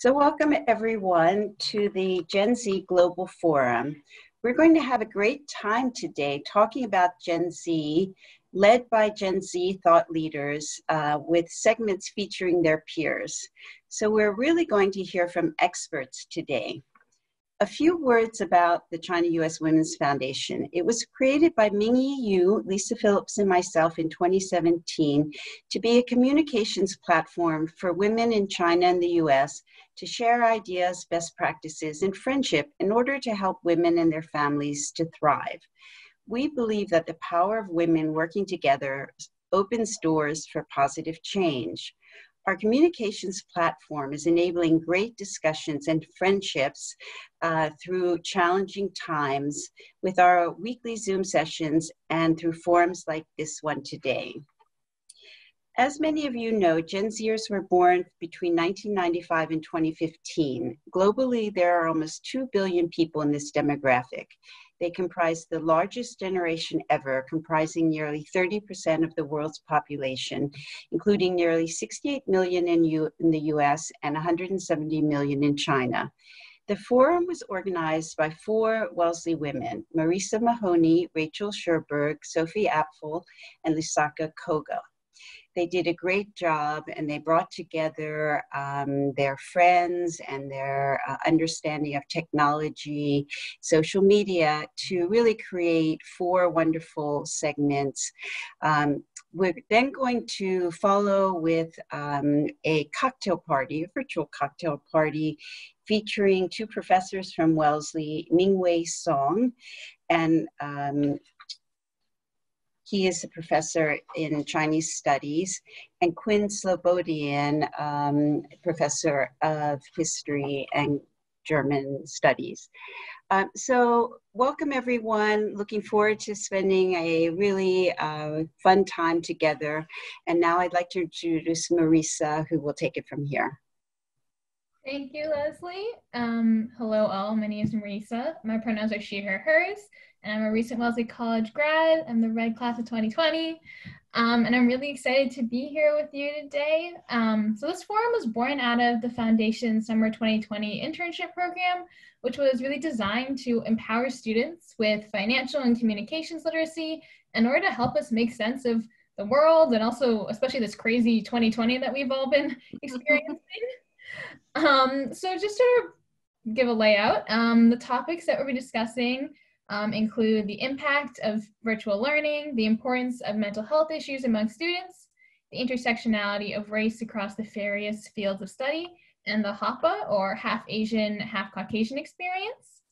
So welcome everyone to the Gen Z Global Forum. We're going to have a great time today talking about Gen Z, led by Gen Z thought leaders uh, with segments featuring their peers. So we're really going to hear from experts today a few words about the China U.S. Women's Foundation. It was created by Mingyi Yu, Lisa Phillips, and myself in 2017 to be a communications platform for women in China and the U.S. to share ideas, best practices, and friendship in order to help women and their families to thrive. We believe that the power of women working together opens doors for positive change. Our communications platform is enabling great discussions and friendships uh, through challenging times with our weekly Zoom sessions and through forums like this one today. As many of you know, Gen Zers were born between 1995 and 2015. Globally, there are almost 2 billion people in this demographic. They comprise the largest generation ever, comprising nearly 30% of the world's population, including nearly 68 million in, U in the US and 170 million in China. The forum was organized by four Wellesley women, Marisa Mahoney, Rachel Sherberg, Sophie Apfel, and Asako Koga they did a great job and they brought together um, their friends and their uh, understanding of technology, social media to really create four wonderful segments. Um, we're then going to follow with um, a cocktail party, a virtual cocktail party featuring two professors from Wellesley, Mingwei Song and um, he is a professor in Chinese studies, and Quinn Slobodian, um, professor of history and German studies. Um, so, welcome everyone. Looking forward to spending a really uh, fun time together. And now I'd like to introduce Marisa, who will take it from here. Thank you, Leslie. Um, hello, all. My name is Marisa. My pronouns are she, her, hers and I'm a recent Wellesley College grad. I'm the Red Class of 2020, um, and I'm really excited to be here with you today. Um, so this forum was born out of the Foundation Summer 2020 internship program, which was really designed to empower students with financial and communications literacy in order to help us make sense of the world and also especially this crazy 2020 that we've all been experiencing. Um, so just to give a layout, um, the topics that we'll be discussing um, include the impact of virtual learning, the importance of mental health issues among students, the intersectionality of race across the various fields of study, and the HAPA, or Half Asian, Half Caucasian experience.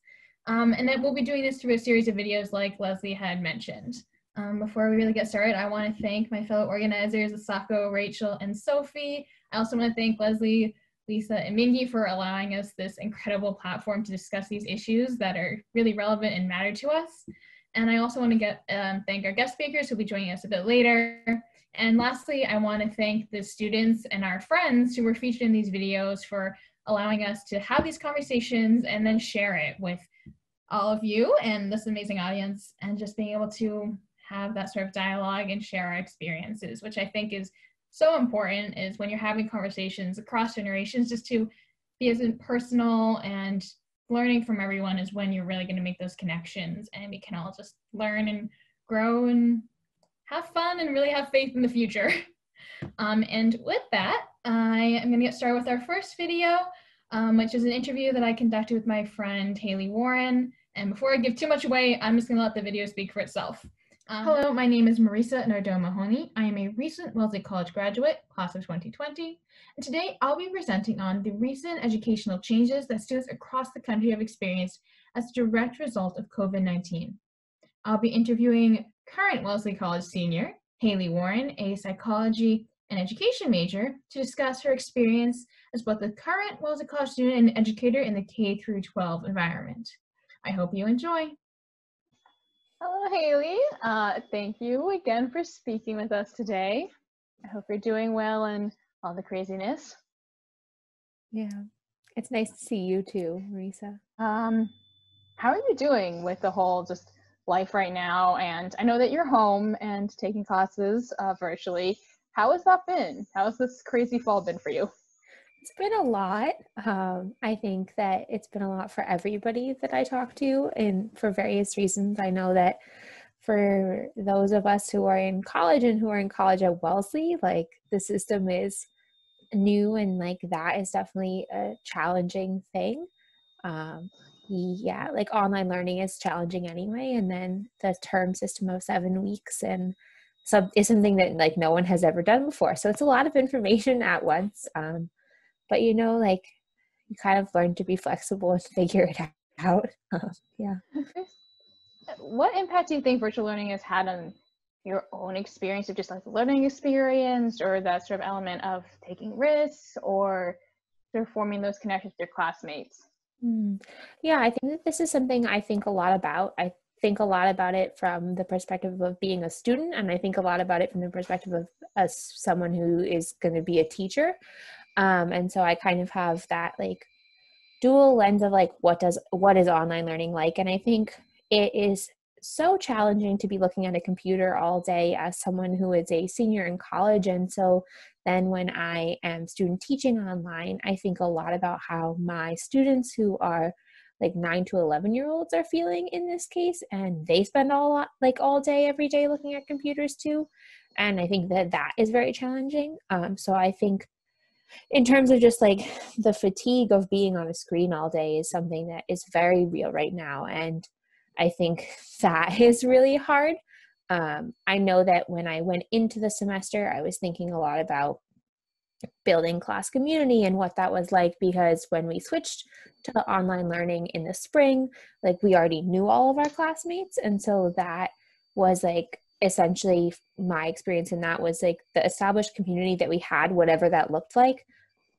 Um, and then we'll be doing this through a series of videos like Leslie had mentioned. Um, before we really get started, I want to thank my fellow organizers, Asako, Rachel, and Sophie. I also want to thank Leslie Lisa and Mingyi for allowing us this incredible platform to discuss these issues that are really relevant and matter to us. And I also want to get um, thank our guest speakers who'll be joining us a bit later. And lastly, I want to thank the students and our friends who were featured in these videos for allowing us to have these conversations and then share it with all of you and this amazing audience and just being able to have that sort of dialogue and share our experiences, which I think is so important is when you're having conversations across generations just to be as personal and learning from everyone is when you're really going to make those connections and we can all just learn and grow and have fun and really have faith in the future. Um, and with that, I am going to get started with our first video, um, which is an interview that I conducted with my friend Haley Warren. And before I give too much away, I'm just going to let the video speak for itself. Um, Hello, my name is Marisa Nardo Mahoney. I am a recent Wellesley College graduate, class of 2020, and today I'll be presenting on the recent educational changes that students across the country have experienced as a direct result of COVID-19. I'll be interviewing current Wellesley College senior, Haley Warren, a psychology and education major, to discuss her experience as both a current Wellesley College student and educator in the K through 12 environment. I hope you enjoy. Hello, Haley. Uh, thank you again for speaking with us today. I hope you're doing well in all the craziness. Yeah, it's nice to see you too, Marisa. Um, how are you doing with the whole just life right now? And I know that you're home and taking classes uh, virtually. How has that been? How has this crazy fall been for you? It's been a lot. Um, I think that it's been a lot for everybody that I talk to, and for various reasons. I know that for those of us who are in college and who are in college at Wellesley, like the system is new and like that is definitely a challenging thing. Um, yeah, like online learning is challenging anyway, and then the term system of seven weeks and some is something that like no one has ever done before. So it's a lot of information at once. Um, but you know, like you kind of learn to be flexible and figure it out. Yeah. What impact do you think virtual learning has had on your own experience of just like the learning experience or that sort of element of taking risks or sort of forming those connections with your classmates? Mm. Yeah, I think that this is something I think a lot about. I think a lot about it from the perspective of being a student, and I think a lot about it from the perspective of as someone who is going to be a teacher. Um, and so I kind of have that like dual lens of like what does what is online learning like, and I think it is so challenging to be looking at a computer all day as someone who is a senior in college. And so then when I am student teaching online, I think a lot about how my students who are like 9 to 11 year olds are feeling in this case and they spend all like all day every day looking at computers too. And i think that that is very challenging. Um, so i think in terms of just like the fatigue of being on a screen all day is something that is very real right now and I think that is really hard. Um, I know that when I went into the semester, I was thinking a lot about building class community and what that was like because when we switched to online learning in the spring, like we already knew all of our classmates. And so that was like essentially my experience in that was like the established community that we had, whatever that looked like,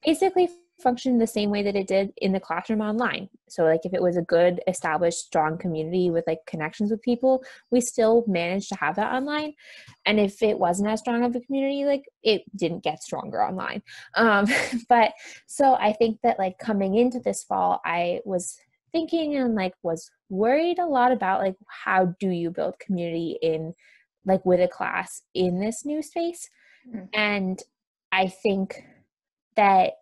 basically function the same way that it did in the classroom online. So like if it was a good established strong community with like connections with people, we still managed to have that online. And if it wasn't as strong of a community, like it didn't get stronger online. Um but so I think that like coming into this fall, I was thinking and like was worried a lot about like how do you build community in like with a class in this new space. Mm-hmm. And I think that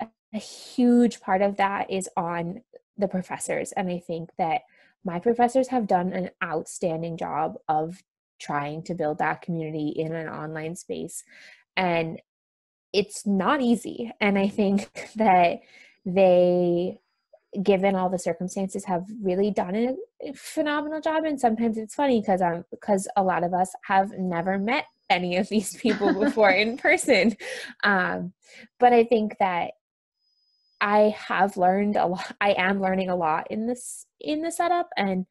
a huge part of that is on the professors. And I think that my professors have done an outstanding job of trying to build that community in an online space. And it's not easy. And I think that they, given all the circumstances, have really done a phenomenal job. And sometimes it's funny because I'm because a lot of us have never met any of these people before in person. Um, but I think that I have learned a lot. I am learning a lot in this in the setup, and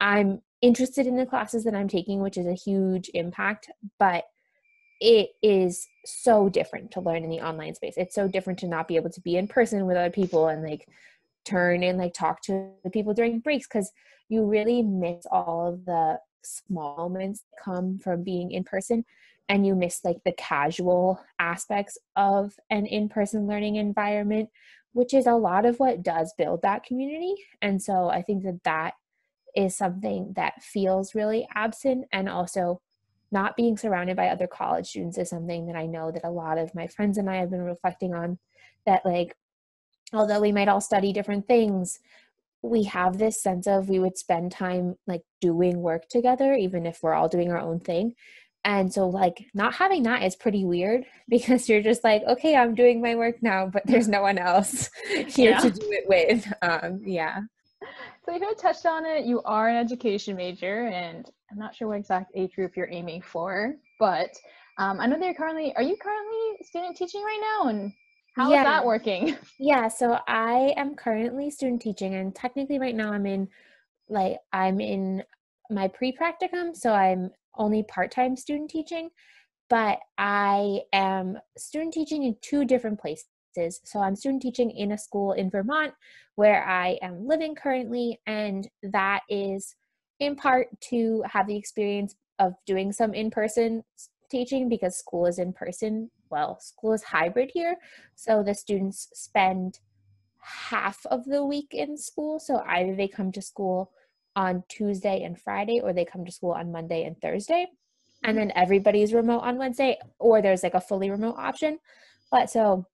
I'm interested in the classes that I'm taking, which is a huge impact. But it is so different to learn in the online space. It's so different to not be able to be in person with other people and like turn and like talk to the people during breaks because you really miss all of the small moments that come from being in person and you miss like the casual aspects of an in-person learning environment which is a lot of what does build that community. And so I think that that is something that feels really absent and also not being surrounded by other college students is something that I know that a lot of my friends and I have been reflecting on that like although we might all study different things we have this sense of we would spend time like doing work together even if we're all doing our own thing and so, like, not having that is pretty weird because you're just like, okay, I'm doing my work now, but there's no one else here yeah. to do it with. Um, yeah. So, you kind of touched on it. You are an education major, and I'm not sure what exact age group you're aiming for, but um, I know that you're currently, are you currently student teaching right now? And how yeah. is that working? Yeah, so I am currently student teaching, and technically, right now, I'm in like, I'm in my pre practicum. So, I'm only part time student teaching, but I am student teaching in two different places. So I'm student teaching in a school in Vermont where I am living currently, and that is in part to have the experience of doing some in person teaching because school is in person. Well, school is hybrid here. So the students spend half of the week in school. So either they come to school on Tuesday and Friday, or they come to school on Monday and Thursday. And then everybody's remote on Wednesday, or there's like a fully remote option. But so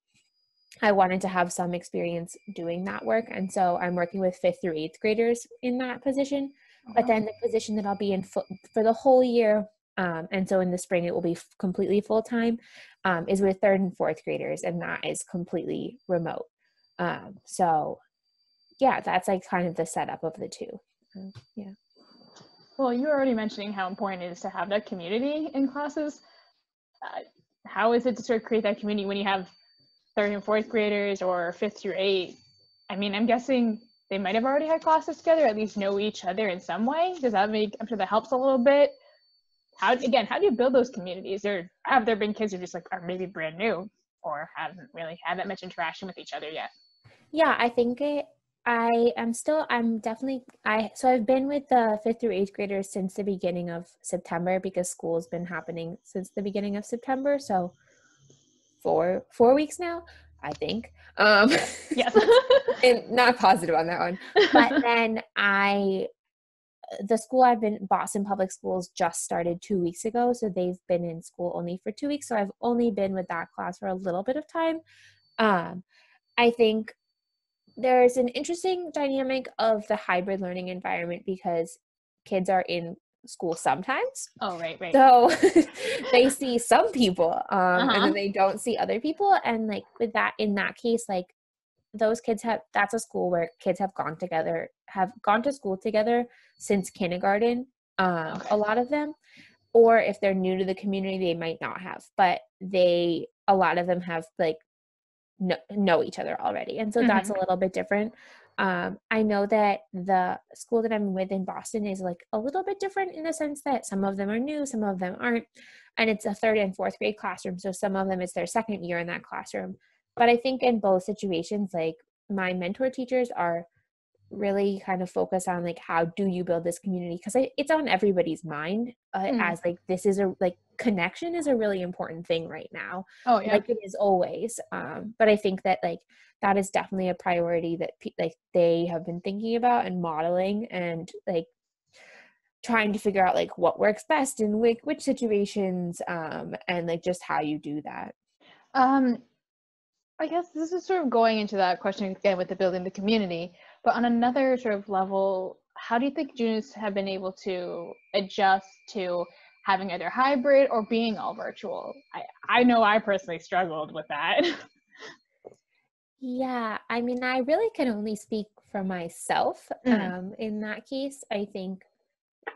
I wanted to have some experience doing that work. And so I'm working with fifth through eighth graders in that position. But then the position that I'll be in for, for the whole year, um, and so in the spring it will be completely full time, um, is with third and fourth graders, and that is completely remote. Um, so yeah, that's like kind of the setup of the two. Uh, yeah. Well, you were already mentioning how important it is to have that community in classes. Uh, how is it to sort of create that community when you have third and fourth graders or fifth through eight? I mean, I'm guessing they might have already had classes together, at least know each other in some way. Does that make, I'm sure that helps a little bit. How, again, how do you build those communities? Or have there been kids who just like are maybe brand new or haven't really had that much interaction with each other yet? Yeah, I think it, I am still, I'm definitely, I, so I've been with the fifth through eighth graders since the beginning of September because school's been happening since the beginning of September. So four, four weeks now, I think. Um, Yes. and not positive on that one. But then I, the school I've been, Boston Public Schools, just started two weeks ago. So they've been in school only for two weeks. So I've only been with that class for a little bit of time. Um, I think there's an interesting dynamic of the hybrid learning environment because kids are in school sometimes oh, right, right. so they see some people um and Uh-huh. then they don't see other people and like with that in that case like those kids have that's a school where kids have gone together have gone to school together since kindergarten um Okay. a lot of them or if they're new to the community they might not have but they a lot of them have like know, know each other already and so that's a little bit different. Um, i know that the school that i'm with in boston is like a little bit different in the sense that some of them are new some of them aren't and it's a third and fourth grade classroom so some of them it's their second year in that classroom but i think in both situations like my mentor teachers are really kind of focused on like how do you build this community because it's on everybody's mind uh, Mm. as like this is a like connection is a really important thing right now oh, yeah. like it is always um but i think that like that is definitely a priority that pe- like they have been thinking about and modeling and like trying to figure out like what works best in which, which situations um and like just how you do that Um, I guess this is sort of going into that question again with the building the community, but on another sort of level, how do you think students have been able to adjust to having either hybrid or being all virtual? I, I know I personally struggled with that. Yeah, I mean, I really can only speak for myself. Mhm. Um, in that case, I think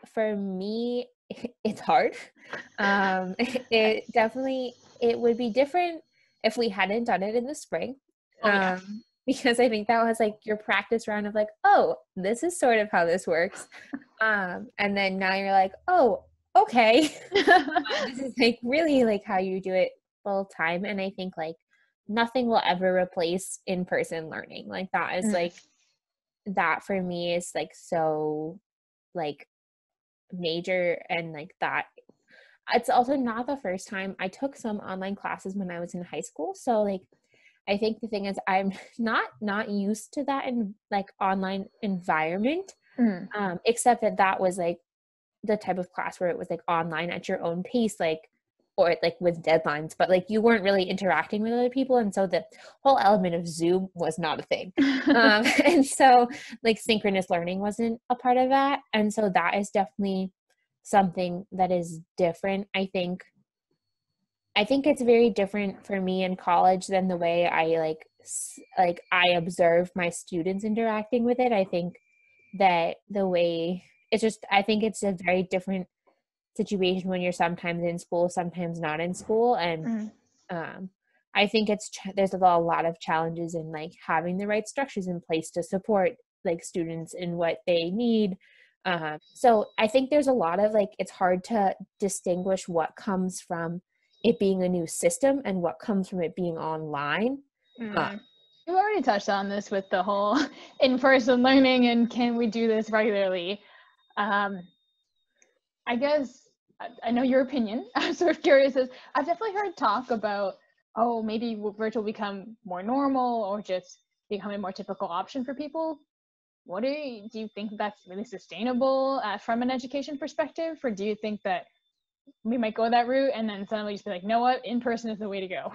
for me, it's hard. Um, it definitely it would be different if we hadn't done it in the spring. Oh, yeah. Um, because I think that was like your practice round of like, oh, this is sort of how this works. Um, and then now you're like, oh, okay. this is like really like how you do it full time and i think like nothing will ever replace in-person learning like that is Mm. like that for me is like so like major and like that it's also not the first time i took some online classes when i was in high school so like i think the thing is i'm not not used to that in like online environment Mm. um, except that that was like the type of class where it was like online at your own pace like or like with deadlines but like you weren't really interacting with other people and so the whole element of zoom was not a thing um, and so like synchronous learning wasn't a part of that and so that is definitely something that is different i think i think it's very different for me in college than the way i like like i observe my students interacting with it i think that the way it's just i think it's a very different situation when you're sometimes in school sometimes not in school and Mm. um i think it's ch- there's a lot, a lot of challenges in like having the right structures in place to support like students in what they need um so i think there's a lot of like it's hard to distinguish what comes from it being a new system and what comes from it being online Mm. You've already touched on this with the whole in-person learning and can we do this regularly? Um, I guess I, I know your opinion. I'm sort of curious. As I've definitely heard talk about, oh, maybe will virtual become more normal or just become a more typical option for people. What do you, do you think that's really sustainable uh, from an education perspective, or do you think that we might go that route and then suddenly just be like, no what, in person is the way to go?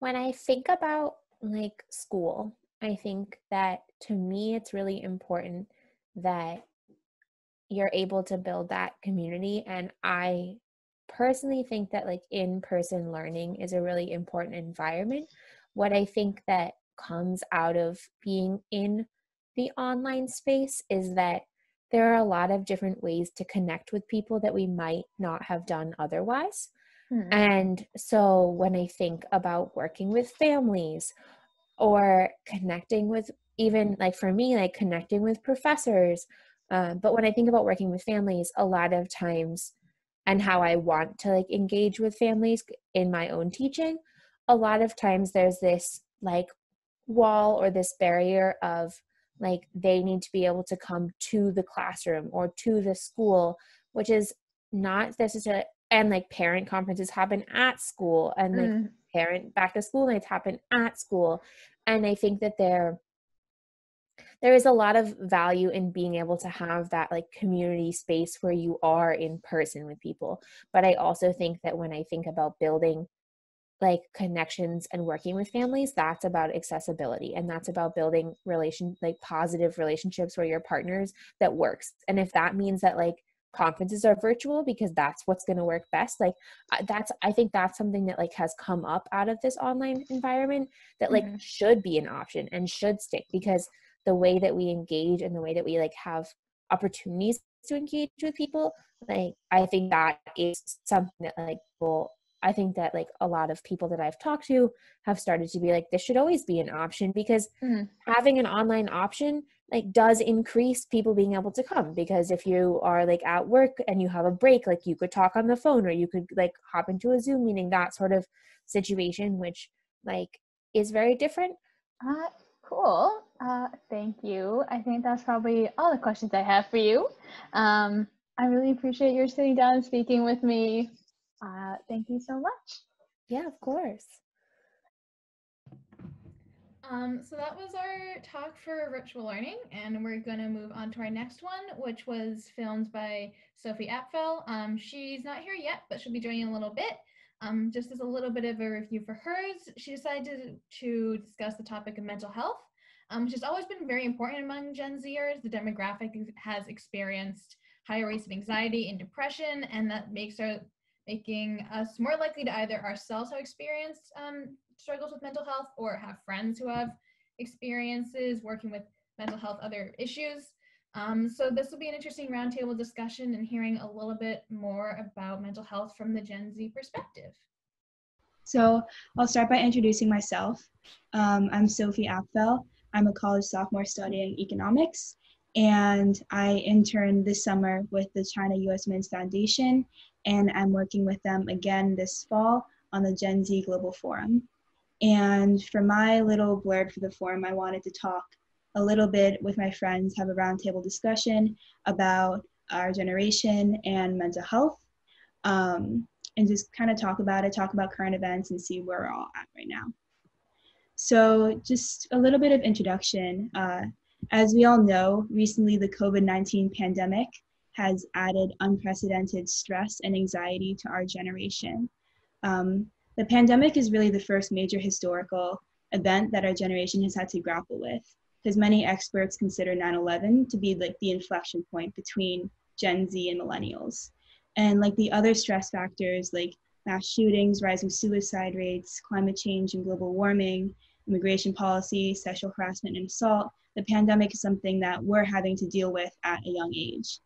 when I think about like school, I think that to me, it's really important that you're able to build that community. And I personally think that like in person learning is a really important environment. What I think that comes out of being in the online space is that there are a lot of different ways to connect with people that we might not have done otherwise. Mm-hmm. And so when I think about working with families or connecting with even like for me, like connecting with professors, um, but when I think about working with families, a lot of times and how I want to like engage with families in my own teaching, a lot of times there's this like wall or this barrier of like they need to be able to come to the classroom or to the school which is not necessarily and like parent conferences happen at school and like mm. parent back to school nights happen at school and i think that there there is a lot of value in being able to have that like community space where you are in person with people but i also think that when i think about building like connections and working with families that's about accessibility and that's about building relation like positive relationships where your partners that works and if that means that like conferences are virtual because that's what's going to work best like that's i think that's something that like has come up out of this online environment that like mm-hmm. should be an option and should stick because the way that we engage and the way that we like have opportunities to engage with people like i think that is something that like will I think that like a lot of people that I've talked to have started to be like, this should always be an option because mm-hmm. having an online option like does increase people being able to come because if you are like at work and you have a break, like you could talk on the phone or you could like hop into a Zoom meeting, that sort of situation, which like is very different. Uh, cool. Uh, thank you. I think that's probably all the questions I have for you. Um, I really appreciate your sitting down and speaking with me. Uh, thank you so much. Yeah, of course. Um, so that was our talk for virtual learning, and we're going to move on to our next one, which was filmed by Sophie Apfel. Um, she's not here yet, but she'll be joining in a little bit. Um, just as a little bit of a review for hers, she decided to, to discuss the topic of mental health, um, which has always been very important among Gen Zers. The demographic has experienced higher rates of anxiety and depression, and that makes her making us more likely to either ourselves have experienced um, struggles with mental health or have friends who have experiences working with mental health other issues. Um, so this will be an interesting roundtable discussion and hearing a little bit more about mental health from the Gen Z perspective. So I'll start by introducing myself. Um, I'm Sophie Apfel. I'm a college sophomore studying economics, and I interned this summer with the China U.S. Women's Foundation and I'm working with them again this fall on the Gen Z Global Forum. And for my little blurb for the forum, I wanted to talk a little bit with my friends, have a roundtable discussion about our generation and mental health, um, and just kind of talk about it, talk about current events, and see where we're all at right now. So, just a little bit of introduction. Uh, as we all know, recently the COVID 19 pandemic has added unprecedented stress and anxiety to our generation. Um, the pandemic is really the first major historical event that our generation has had to grapple with, because many experts consider 9 11 to be like the inflection point between Gen Z and millennials. And like the other stress factors like mass shootings, rising suicide rates, climate change and global warming, immigration policy, sexual harassment and assault, the pandemic is something that we're having to deal with at a young age.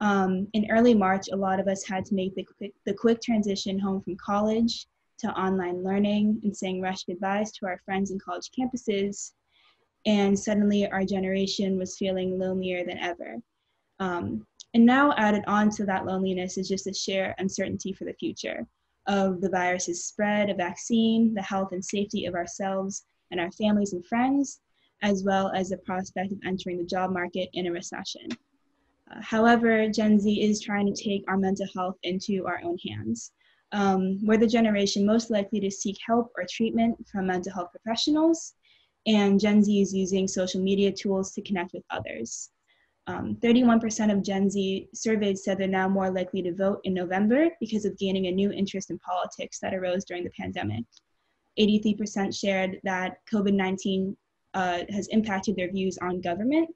Um, in early March, a lot of us had to make the quick, the quick transition home from college to online learning and saying rush goodbyes to our friends in college campuses. And suddenly our generation was feeling lonelier than ever. Um, and now added on to that loneliness is just a sheer uncertainty for the future of the virus's spread, a vaccine, the health and safety of ourselves and our families and friends, as well as the prospect of entering the job market in a recession however, Gen Z is trying to take our mental health into our own hands. Um, we're the generation most likely to seek help or treatment from mental health professionals, and Gen Z is using social media tools to connect with others. 31% um, of Gen Z surveyed said they're now more likely to vote in November because of gaining a new interest in politics that arose during the pandemic. 83% shared that COVID 19 uh, has impacted their views on government.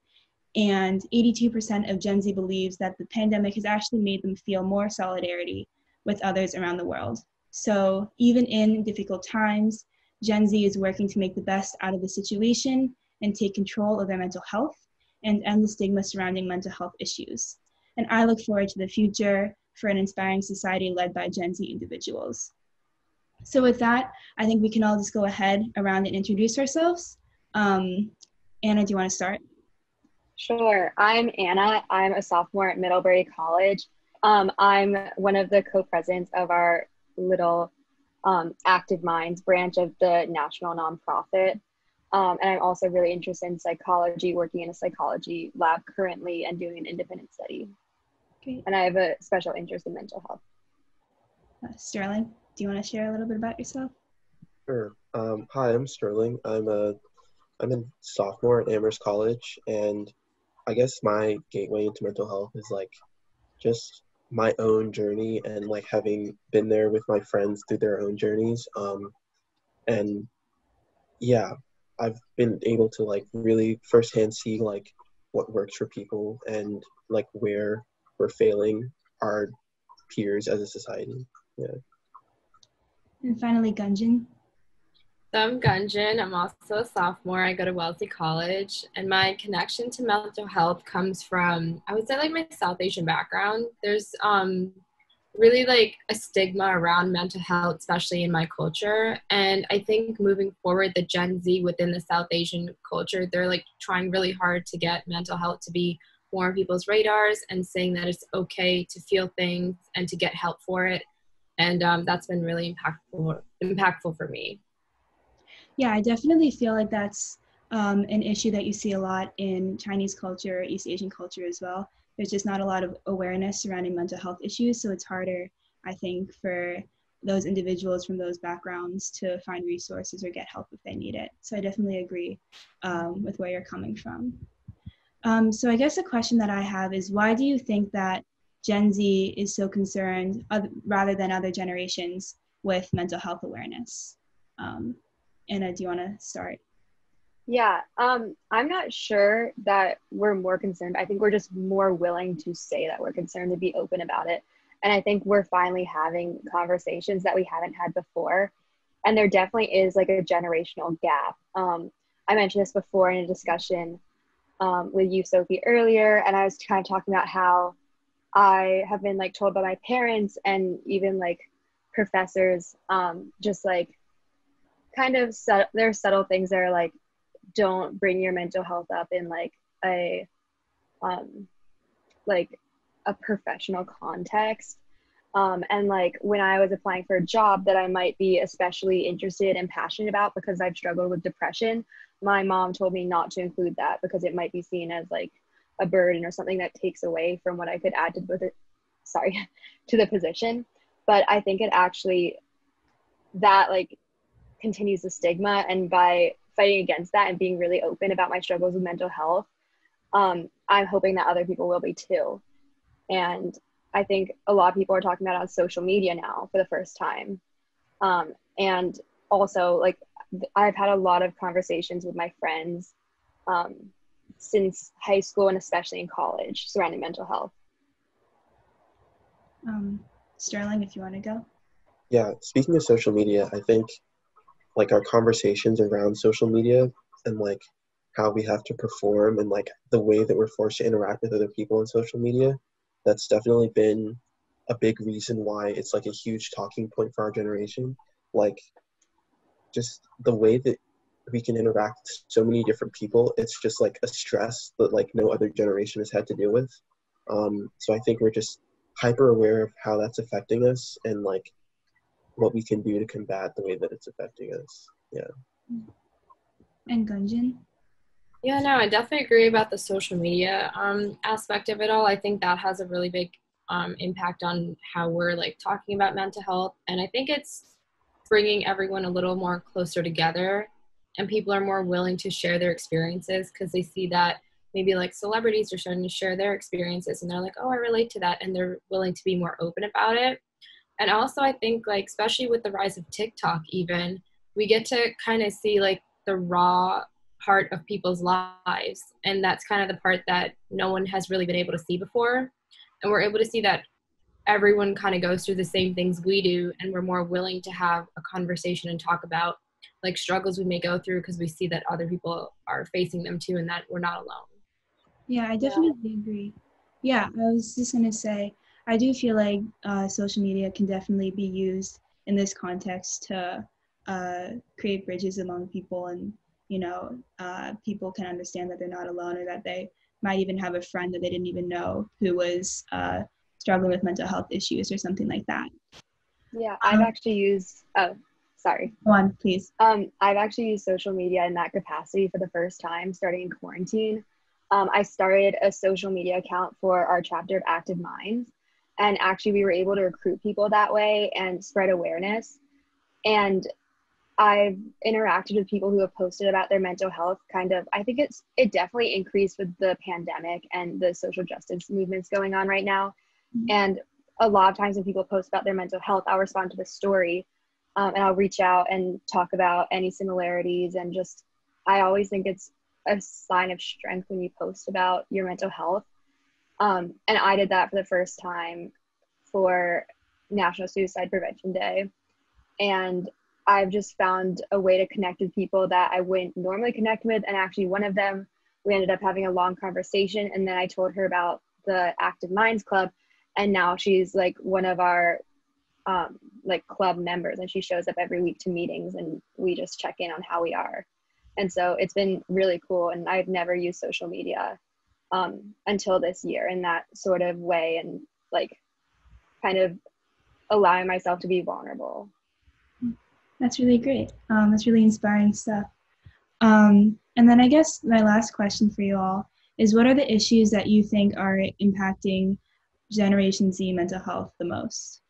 And 82% of Gen Z believes that the pandemic has actually made them feel more solidarity with others around the world. So even in difficult times, Gen Z is working to make the best out of the situation and take control of their mental health and end the stigma surrounding mental health issues. And I look forward to the future for an inspiring society led by Gen Z individuals. So with that, I think we can all just go ahead around and introduce ourselves. Um, Anna, do you want to start? Sure. I'm Anna. I'm a sophomore at Middlebury College. Um, I'm one of the co-presidents of our little um, Active Minds branch of the national nonprofit. Um, and I'm also really interested in psychology, working in a psychology lab currently and doing an independent study. Great. And I have a special interest in mental health. Uh, Sterling, do you want to share a little bit about yourself? Sure. Um, hi, I'm Sterling. I'm a I'm a sophomore at Amherst College, and I guess my gateway into mental health is like just my own journey and like having been there with my friends through their own journeys. Um, and yeah, I've been able to like really firsthand see like what works for people and like where we're failing our peers as a society. Yeah. And finally, Gunjan. So I'm Gunjan. I'm also a sophomore. I go to Wellesley College, and my connection to mental health comes from I would say like my South Asian background. There's um really like a stigma around mental health, especially in my culture. And I think moving forward, the Gen Z within the South Asian culture, they're like trying really hard to get mental health to be more on people's radars and saying that it's okay to feel things and to get help for it. And um, that's been really impactful impactful for me. Yeah, I definitely feel like that's um, an issue that you see a lot in Chinese culture, East Asian culture as well. There's just not a lot of awareness surrounding mental health issues, so it's harder, I think, for those individuals from those backgrounds to find resources or get help if they need it. So I definitely agree um, with where you're coming from. Um, so I guess a question that I have is why do you think that Gen Z is so concerned, rather than other generations, with mental health awareness? Um, Anna, do you want to start? Yeah, um, I'm not sure that we're more concerned. I think we're just more willing to say that we're concerned to be open about it. And I think we're finally having conversations that we haven't had before. And there definitely is like a generational gap. Um, I mentioned this before in a discussion um, with you, Sophie, earlier, and I was kind of talking about how I have been like told by my parents and even like professors, um, just like kind of set, are subtle things that are like, don't bring your mental health up in like a, um, like a professional context. Um, and like when I was applying for a job that I might be especially interested and passionate about because I've struggled with depression, my mom told me not to include that because it might be seen as like a burden or something that takes away from what I could add to the sorry to the position. But I think it actually that like continues the stigma and by fighting against that and being really open about my struggles with mental health, um, I'm hoping that other people will be too. And I think a lot of people are talking about on social media now for the first time. Um, and also like I've had a lot of conversations with my friends um, since high school and especially in college surrounding mental health. Um, Sterling, if you want to go. Yeah, speaking of social media, I think like our conversations around social media and like how we have to perform and like the way that we're forced to interact with other people on social media, that's definitely been a big reason why it's like a huge talking point for our generation. Like just the way that we can interact with so many different people it's just like a stress that like no other generation has had to deal with um, so i think we're just hyper aware of how that's affecting us and like what we can do to combat the way that it's affecting us. Yeah. And gunjan yeah no i definitely agree about the social media um, aspect of it all. I think that has a really big um, impact on how we're like talking about mental health. And i think it's bringing everyone a little more closer together and people are more willing to share their experiences because they see that maybe like celebrities are starting to share their experiences and they're like oh i relate to that and they're willing to be more open about it and also i think like especially with the rise of tiktok even we get to kind of see like the raw part of people's lives. And that's kind of the part that no one has really been able to see before. And we're able to see that everyone kind of goes through the same things we do and we're more willing to have a conversation and talk about like struggles we may go through because we see that other people are facing them too and that we're not alone. Yeah i definitely yeah. agree. Yeah i was just going to say i do feel like uh, social media can definitely be used in this context to uh, create bridges among people and you know uh, people can understand that they're not alone or that they might even have a friend that they didn't even know who was uh, struggling with mental health issues or something like that. Yeah i've um, actually used oh sorry. Go on please. Um, i've actually used social media in that capacity for the first time starting in quarantine. Um, i started a social media account for our chapter of active minds and actually we were able to recruit people that way and spread awareness and I've interacted with people who have posted about their mental health kind of I think it's it definitely increased with the pandemic and the social justice movements going on right now. Mm-hmm. And a lot of times when people post about their mental health, I'll respond to the story um, and I'll reach out and talk about any similarities and just I always think it's a sign of strength when you post about your mental health. Um, and I did that for the first time for National Suicide Prevention Day. And I've just found a way to connect with people that I wouldn't normally connect with. And actually, one of them, we ended up having a long conversation. And then I told her about the Active Minds Club. And now she's like one of our um, like club members and she shows up every week to meetings and we just check in on how we are. And so it's been really cool. And I've never used social media um, until this year in that sort of way and like kind of allowing myself to be vulnerable. That's really great. Um, that's really inspiring stuff. Um, and then I guess my last question for you all is what are the issues that you think are impacting Generation Z mental health the most?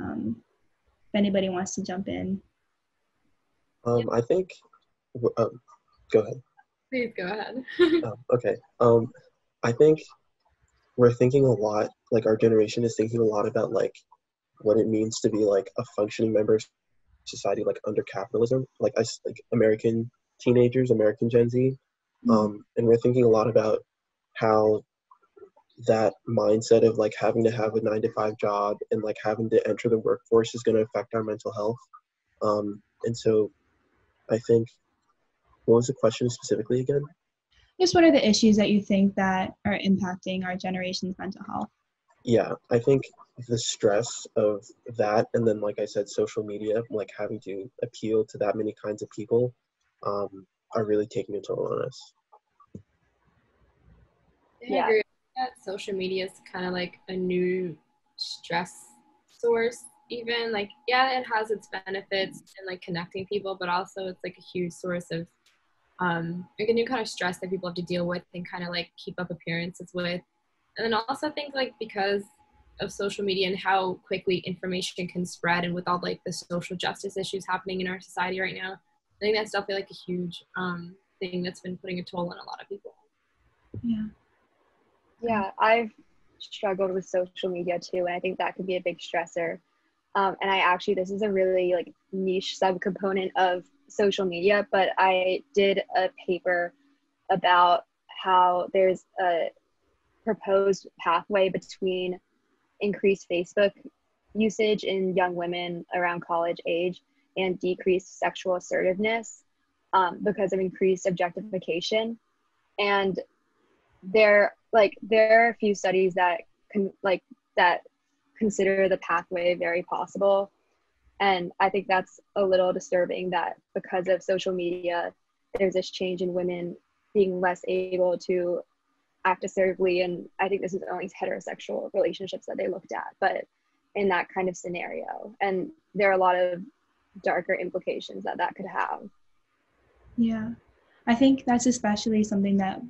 Um, if anybody wants to jump in. Um, I think, um, go ahead. Please go ahead. um, okay. Um, I think we're thinking a lot, like our generation is thinking a lot about like what it means to be like a functioning member of society like under capitalism like us like american teenagers american gen z mm-hmm. um, and we're thinking a lot about how that mindset of like having to have a nine to five job and like having to enter the workforce is going to affect our mental health um, and so i think what was the question specifically again? Just what are the issues that you think that are impacting our generation's mental health? Yeah i think the stress of that and then like i said social media like having to appeal to that many kinds of people um, are really taking a toll on us. Yeah that social media is kind of like a new stress source even like yeah it has its benefits and like connecting people but also it's like a huge source of um like a new kind of stress that people have to deal with and kind of like keep up appearances with. And then also things like because of social media and how quickly information can spread and with all like the social justice issues happening in our society right now i think that's definitely like a huge um, thing that's been putting a toll on a lot of people. Yeah. Yeah i've struggled with social media too and i think that could be a big stressor. Um, and i actually this is a really like niche subcomponent of social media but i did a paper about how there's a proposed pathway between increased Facebook usage in young women around college age and decreased sexual assertiveness um, because of increased objectification. And there, like, there are a few studies that can, like, that consider the pathway very possible. And I think that's a little disturbing that because of social media, there's this change in women being less able to act assertively and i think this is only heterosexual relationships that they looked at but in that kind of scenario. And there are a lot of darker implications that that could have. Yeah. I think that's especially something that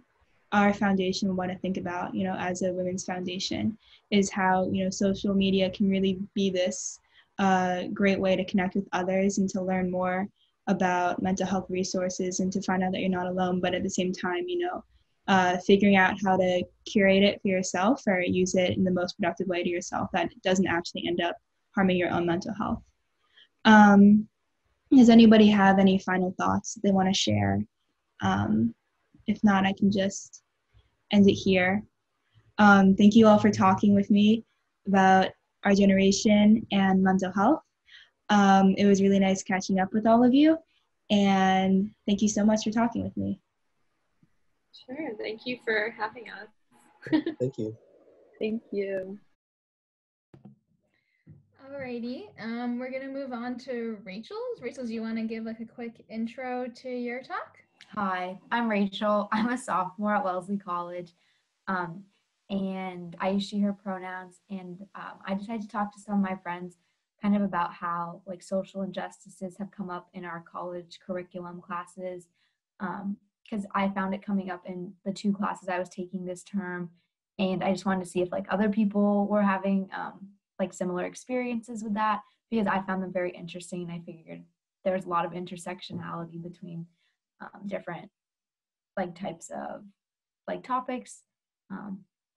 our foundation want to think about you know as a women's foundation is how you know social media can really be this uh, great way to connect with others and to learn more about mental health resources and to find out that you're not alone but at the same time you know uh, figuring out how to curate it for yourself or use it in the most productive way to yourself that doesn't actually end up harming your own mental health. Um, does anybody have any final thoughts they want to share? Um, if not, I can just end it here. Um, thank you all for talking with me about our generation and mental health. Um, it was really nice catching up with all of you, and thank you so much for talking with me. Sure. Thank you for having us. Thank you. Thank you. Alrighty, um, we're gonna move on to Rachel's. Rachel, do you want to give like a quick intro to your talk? Hi, I'm Rachel. I'm a sophomore at Wellesley College, um, and I use she/her pronouns. And um, I decided to talk to some of my friends, kind of about how like social injustices have come up in our college curriculum classes, because um, I found it coming up in the two classes I was taking this term, and I just wanted to see if like other people were having um, like similar experiences with that because I found them very interesting and I figured there's a lot of intersectionality between um, different like types of like topics.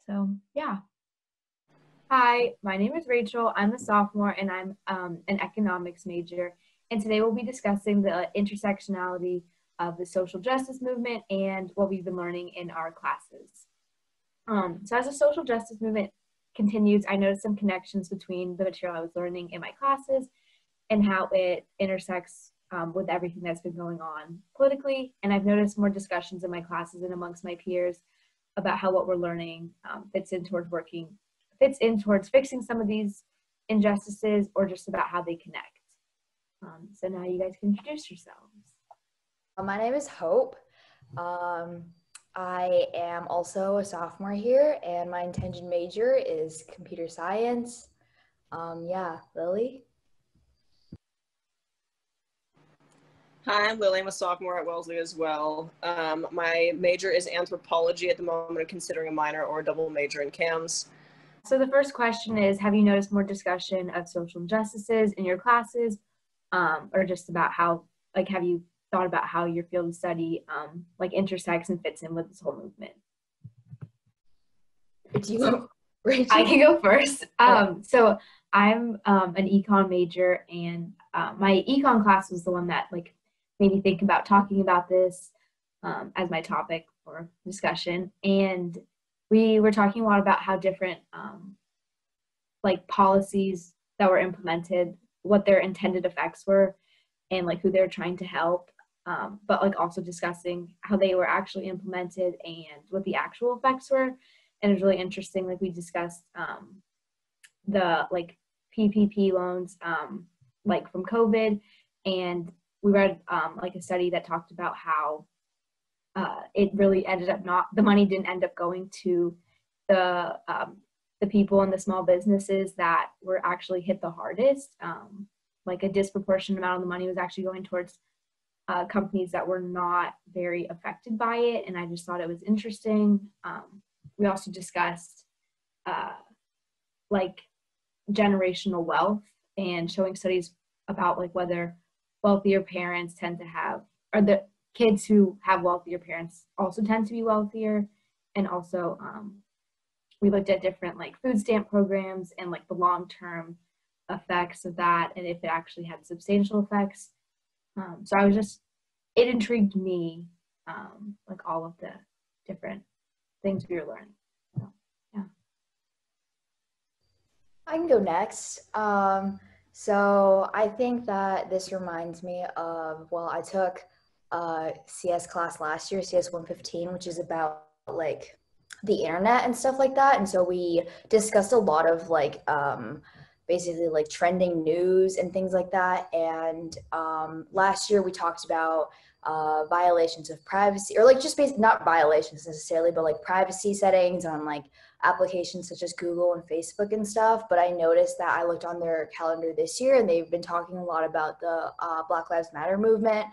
So yeah. Hi, my name is Rachel. I'm a sophomore and I'm um, an economics major. And today we'll be discussing the intersectionality of the social justice movement and what we've been learning in our classes. Um, so as the social justice movement continues, I noticed some connections between the material I was learning in my classes and how it intersects um, with everything that's been going on politically. And I've noticed more discussions in my classes and amongst my peers about how what we're learning um, fits in towards working, fits in towards fixing some of these injustices or just about how they connect. Um, so now you guys can introduce yourselves. My name is Hope. Um, I am also a sophomore here, and my intention major is computer science. Um, yeah, Lily. I'm Lily. I'm a sophomore at Wellesley as well. Um, my major is anthropology at the moment. I'm considering a minor or a double major in CAMS. So the first question is, have you noticed more discussion of social injustices in your classes um, or just about how, like, have you thought about how your field of study um, like intersects and fits in with this whole movement? Do you go? I can go first. Um, so I'm um, an econ major, and uh, my econ class was the one that like made me think about talking about this um, as my topic for discussion. And we were talking a lot about how different um, like policies that were implemented, what their intended effects were, and like who they're trying to help um, but like also discussing how they were actually implemented and what the actual effects were. And it was really interesting. Like we discussed um, the like PPP loans, um, like from COVID, and we read um, like a study that talked about how uh, it really ended up not the money didn't end up going to the um, the people and the small businesses that were actually hit the hardest. Um, like a disproportionate amount of the money was actually going towards uh, companies that were not very affected by it. And I just thought it was interesting. Um, we also discussed uh, like generational wealth and showing studies about like whether wealthier parents tend to have, or the kids who have wealthier parents also tend to be wealthier. And also, um, we looked at different like food stamp programs and like the long term effects of that and if it actually had substantial effects um, so I was just, it intrigued me, um, like all of the different things we were learning. Yeah. I can go next. Um, so I think that this reminds me of, well, I took a CS class last year, CS 115, which is about like the internet and stuff like that. And so we discussed a lot of like, um, basically like trending news and things like that. And um, last year we talked about uh, violations of privacy, or like just based, not violations necessarily, but like privacy settings on like applications such as Google and Facebook and stuff. But I noticed that I looked on their calendar this year and they've been talking a lot about the uh, Black Lives Matter movement,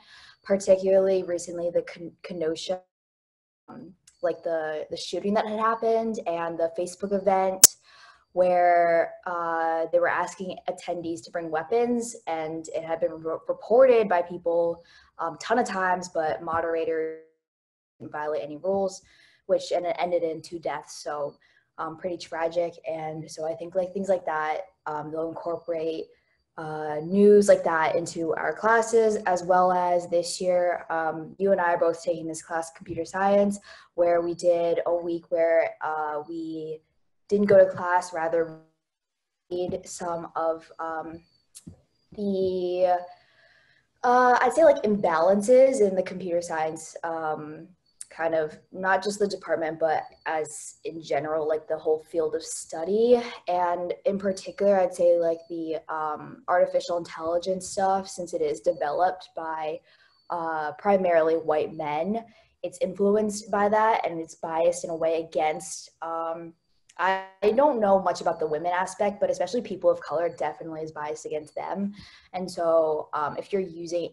particularly recently the Kenosha. Um, like the the shooting that had happened and the Facebook event where uh, they were asking attendees to bring weapons, and it had been re- reported by people a um, ton of times, but moderators didn't violate any rules, which and it ended in two deaths. So um, pretty tragic. And so I think like things like that, um, they'll incorporate uh, news like that into our classes, as well as this year, um, you and I are both taking this class, computer science, where we did a week where uh, we didn't go to class, rather read some of um, the, uh, I'd say like imbalances in the computer science um, kind of not just the department, but as in general, like the whole field of study. And in particular, I'd say like the um, artificial intelligence stuff, since it is developed by uh, primarily white men, it's influenced by that and it's biased in a way against. Um, I, don't know much about the women aspect, but especially people of color definitely is biased against them. And so um, if you're using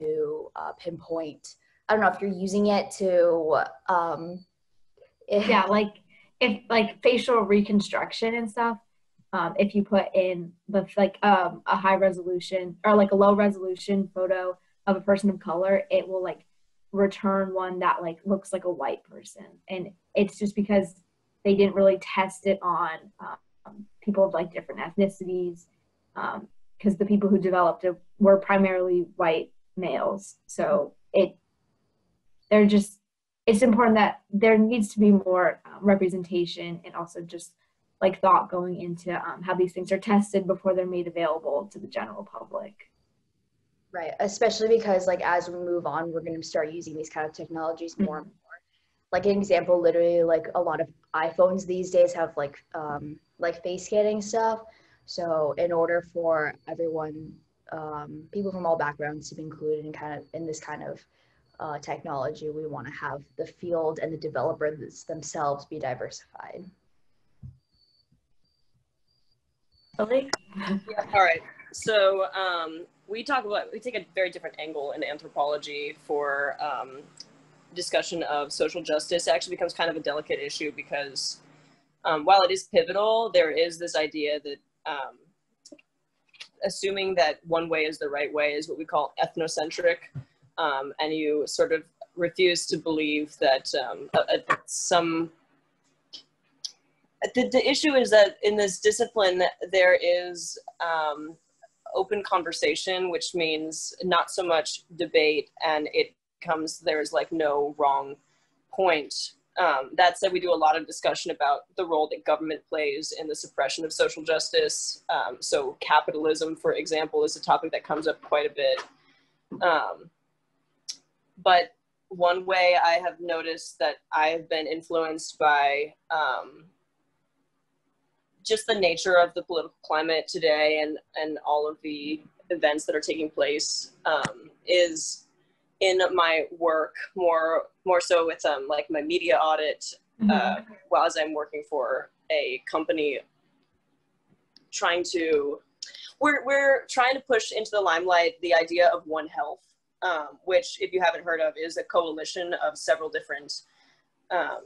to uh, pinpoint I don't know if you're using it to um yeah, like if like facial reconstruction and stuff. Um, if you put in the like um, a high resolution or like a low resolution photo of a person of color, it will like return one that like looks like a white person, and it's just because they didn't really test it on um, people of like different ethnicities, um, because um, the people who developed it were primarily white males. So it they're just it's important that there needs to be more um, representation and also just like thought going into um, how these things are tested before they're made available to the general public. Right especially because like as we move on we're going to start using these kind of technologies more mm-hmm. and more. Like an example literally like a lot of iphones these days have like um, like face scanning stuff. So in order for everyone um, people from all backgrounds to be included in kind of in this kind of uh, technology, we want to have the field and the developers themselves be diversified. Okay. yeah, all right. So um, we talk about, we take a very different angle in anthropology for um, discussion of social justice. It actually becomes kind of a delicate issue because um, while it is pivotal, there is this idea that um, assuming that one way is the right way is what we call ethnocentric um, and you sort of refuse to believe that um, some the, the issue is that in this discipline there is um, open conversation which means not so much debate and it comes there's like no wrong point. Um, that said we do a lot of discussion about the role that government plays in the suppression of social justice. Um, so capitalism for example is a topic that comes up quite a bit. Um, but one way I have noticed that I have been influenced by um, just the nature of the political climate today and, and all of the events that are taking place um, is in my work more more so with um, like my media audit mm-hmm. uh, as I'm working for a company trying to we're, we're trying to push into the limelight the idea of one health um, which, if you haven't heard of, is a coalition of several different, um,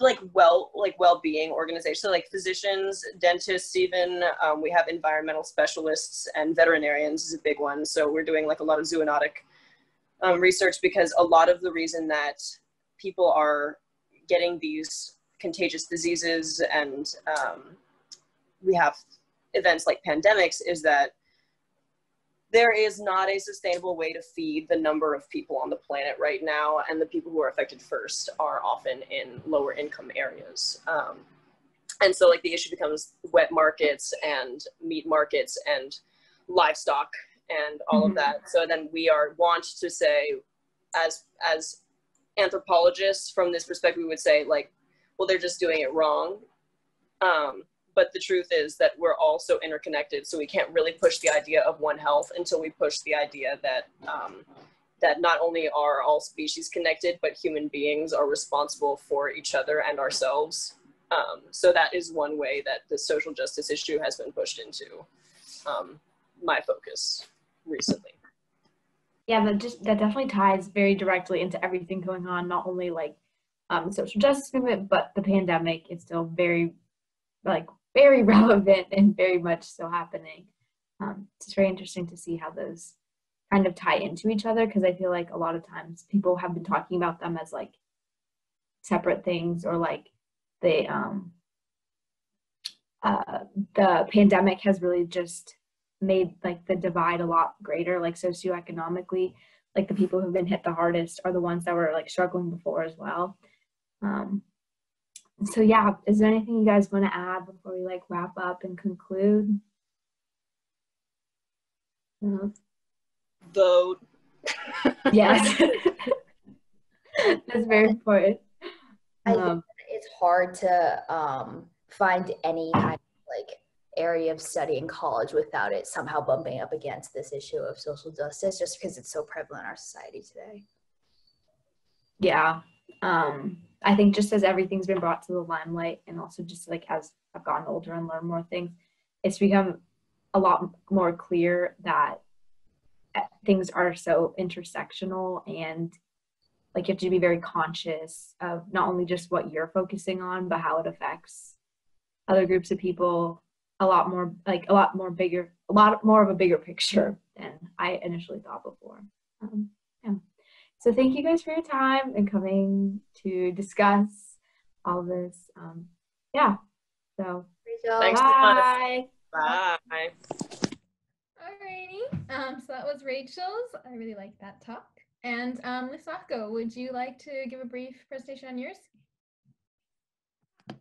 like well, like well-being organizations, so like physicians, dentists, even um, we have environmental specialists and veterinarians is a big one. So we're doing like a lot of zoonotic um, research because a lot of the reason that people are getting these contagious diseases and um, we have events like pandemics is that there is not a sustainable way to feed the number of people on the planet right now, and the people who are affected first are often in lower income areas. Um, and so, like, the issue becomes wet markets and meat markets and livestock and all mm-hmm. of that. So then we are want to say, as as anthropologists, from this perspective, we would say like, well, they're just doing it wrong. Um, but the truth is that we're all so interconnected so we can't really push the idea of one health until we push the idea that um, that not only are all species connected but human beings are responsible for each other and ourselves. Um, so that is one way that the social justice issue has been pushed into um, my focus recently. Yeah that just that definitely ties very directly into everything going on not only like um, social justice movement but the pandemic is still very like very relevant and very much so happening. Um, it's very interesting to see how those kind of tie into each other because I feel like a lot of times people have been talking about them as like separate things or like they um uh, the pandemic has really just made like the divide a lot greater, like socioeconomically. Like the people who've been hit the hardest are the ones that were like struggling before as well. Um, so yeah, is there anything you guys want to add before we like wrap up and conclude? No. Vote. yes, that's very important. I think um, it's hard to um, find any kind of like area of study in college without it somehow bumping up against this issue of social justice, just because it's so prevalent in our society today. Yeah, um, I think just as everything's been brought to the limelight, and also just like as I've gotten older and learned more things, it's become a lot more clear that eh, things are so intersectional and like you have to be very conscious of not only just what you're focusing on but how it affects other groups of people a lot more like a lot more bigger a lot more of a bigger picture than i initially thought before um. So thank you guys for your time and coming to discuss all this um, yeah so Thanks bye bye Alrighty, um, so that was Rachel's. I really like that talk. And um, Asako, would you like to give a brief presentation on yours? So,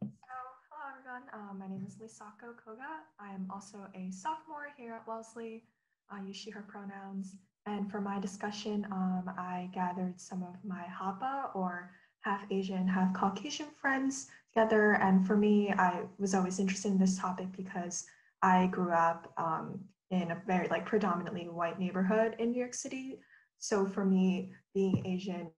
hello everyone. Uh, my name is Asako Koga. I am also a sophomore here at Wellesley. I use she, her pronouns. And for my discussion, um, I gathered some of my Hapa or half Asian, half Caucasian friends together. And for me, I was always interested in this topic because I grew up um, in a very like predominantly white neighborhood in New York City. So for me, being Asian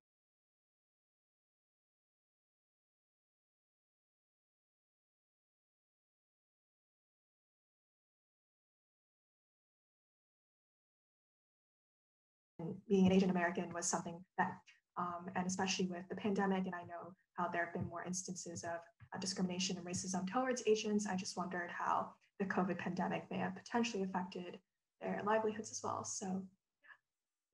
being an Asian American was something that, um, and especially with the pandemic, and I know how there have been more instances of uh, discrimination and racism towards Asians. I just wondered how the COVID pandemic may have potentially affected their livelihoods as well. So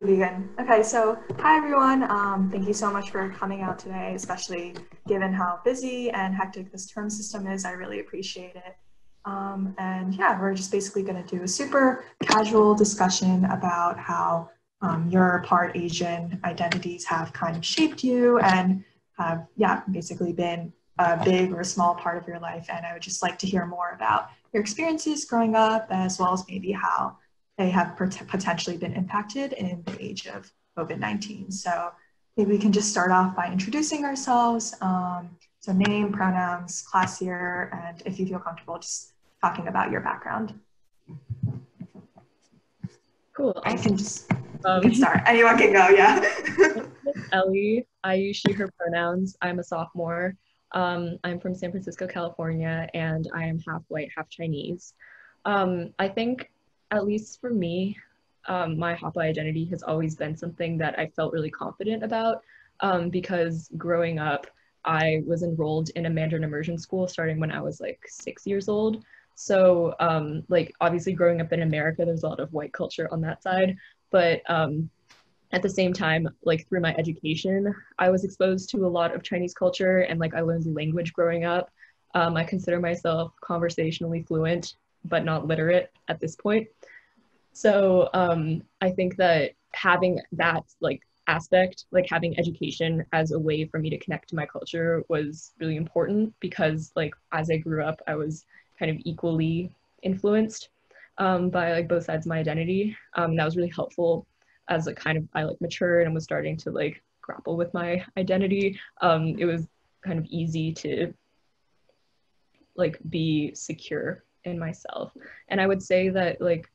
Vegan. Okay, so hi everyone. Um, thank you so much for coming out today, especially given how busy and hectic this term system is. I really appreciate it. Um, and yeah, we're just basically going to do a super casual discussion about how um, your part Asian identities have kind of shaped you and have, yeah, basically been a big or a small part of your life. And I would just like to hear more about your experiences growing up, as well as maybe how they have potentially been impacted in the age of COVID-19. So maybe we can just start off by introducing ourselves. Um, so name, pronouns, class year, and if you feel comfortable, just talking about your background. Cool. I can just um, can start. Anyone can go, yeah. Ellie. I use she, her pronouns. I'm a sophomore. Um, I'm from San Francisco, California, and I am half white, half Chinese. Um, I think at least for me, um, my Hapa identity has always been something that I felt really confident about um, because growing up, I was enrolled in a Mandarin immersion school starting when I was like six years old. So, um, like, obviously, growing up in America, there's a lot of white culture on that side. But um, at the same time, like, through my education, I was exposed to a lot of Chinese culture and, like, I learned the language growing up. Um, I consider myself conversationally fluent but not literate at this point. So um, I think that having that like aspect, like having education as a way for me to connect to my culture was really important because like as I grew up, I was kind of equally influenced um, by like both sides of my identity. Um, that was really helpful as a kind of I like matured and was starting to like grapple with my identity. Um, it was kind of easy to like be secure in myself. And I would say that like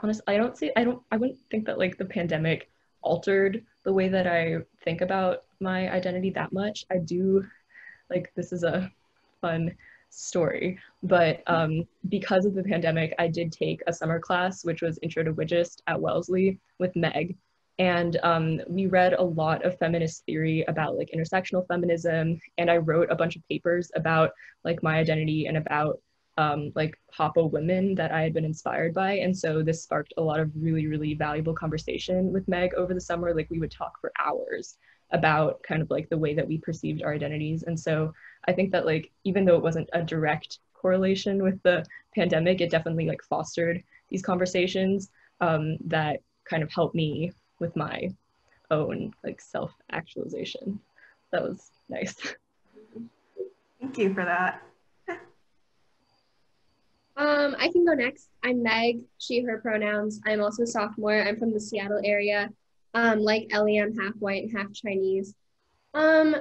honestly, I don't see I don't I wouldn't think that like the pandemic altered the way that I think about my identity that much. I do like this is a fun story, but um, because of the pandemic, I did take a summer class, which was Intro to Widgist at Wellesley with Meg. And um, we read a lot of feminist theory about like intersectional feminism. And I wrote a bunch of papers about like my identity and about um, like Hapa women that I had been inspired by. And so this sparked a lot of really, really valuable conversation with Meg over the summer. Like we would talk for hours about kind of like the way that we perceived our identities. And so I think that like even though it wasn't a direct correlation with the pandemic, it definitely like fostered these conversations um, that kind of helped me with my own like self-actualization. That was nice. Thank you for that. Um, I can go next. I'm Meg, she, her pronouns. I'm also a sophomore. I'm from the Seattle area. Um, like Ellie, I'm half white and half Chinese. Um,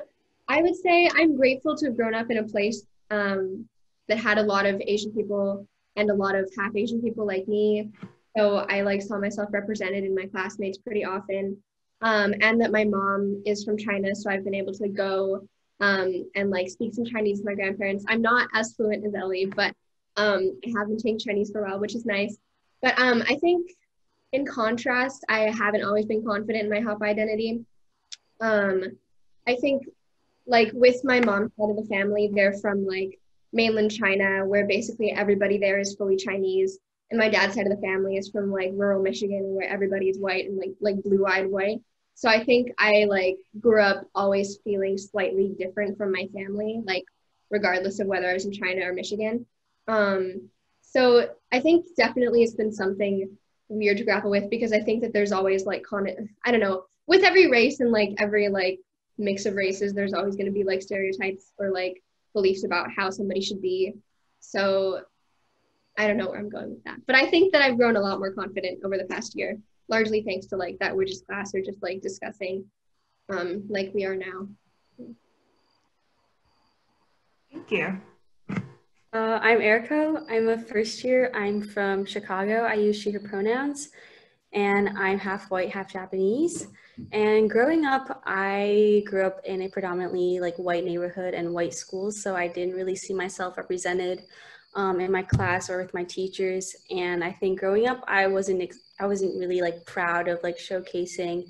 I would say I'm grateful to have grown up in a place um, that had a lot of Asian people and a lot of half Asian people like me. So I like saw myself represented in my classmates pretty often. Um, and that my mom is from China, so I've been able to go um, and like speak some Chinese with my grandparents. I'm not as fluent as Ellie, but um, I have been taking Chinese for a while, which is nice. But um, I think in contrast, I haven't always been confident in my half identity. Um, I think like with my mom's side of the family, they're from like mainland China, where basically everybody there is fully Chinese. And my dad's side of the family is from like rural Michigan, where everybody is white and like like blue-eyed white. So I think I like grew up always feeling slightly different from my family, like regardless of whether I was in China or Michigan. Um, so I think definitely it's been something weird to grapple with because I think that there's always like con I don't know with every race and like every like mix of races there's always going to be like stereotypes or like beliefs about how somebody should be. So I don't know where I'm going with that. But I think that I've grown a lot more confident over the past year, largely thanks to like that we're just class or just like discussing um like we are now. Thank you. Uh, I'm Erica. I'm a first year. I'm from Chicago. I use she, her pronouns, and I'm half white, half Japanese. And growing up, I grew up in a predominantly like white neighborhood and white schools, so I didn't really see myself represented um, in my class or with my teachers. And I think growing up, I wasn't I wasn't really like proud of like showcasing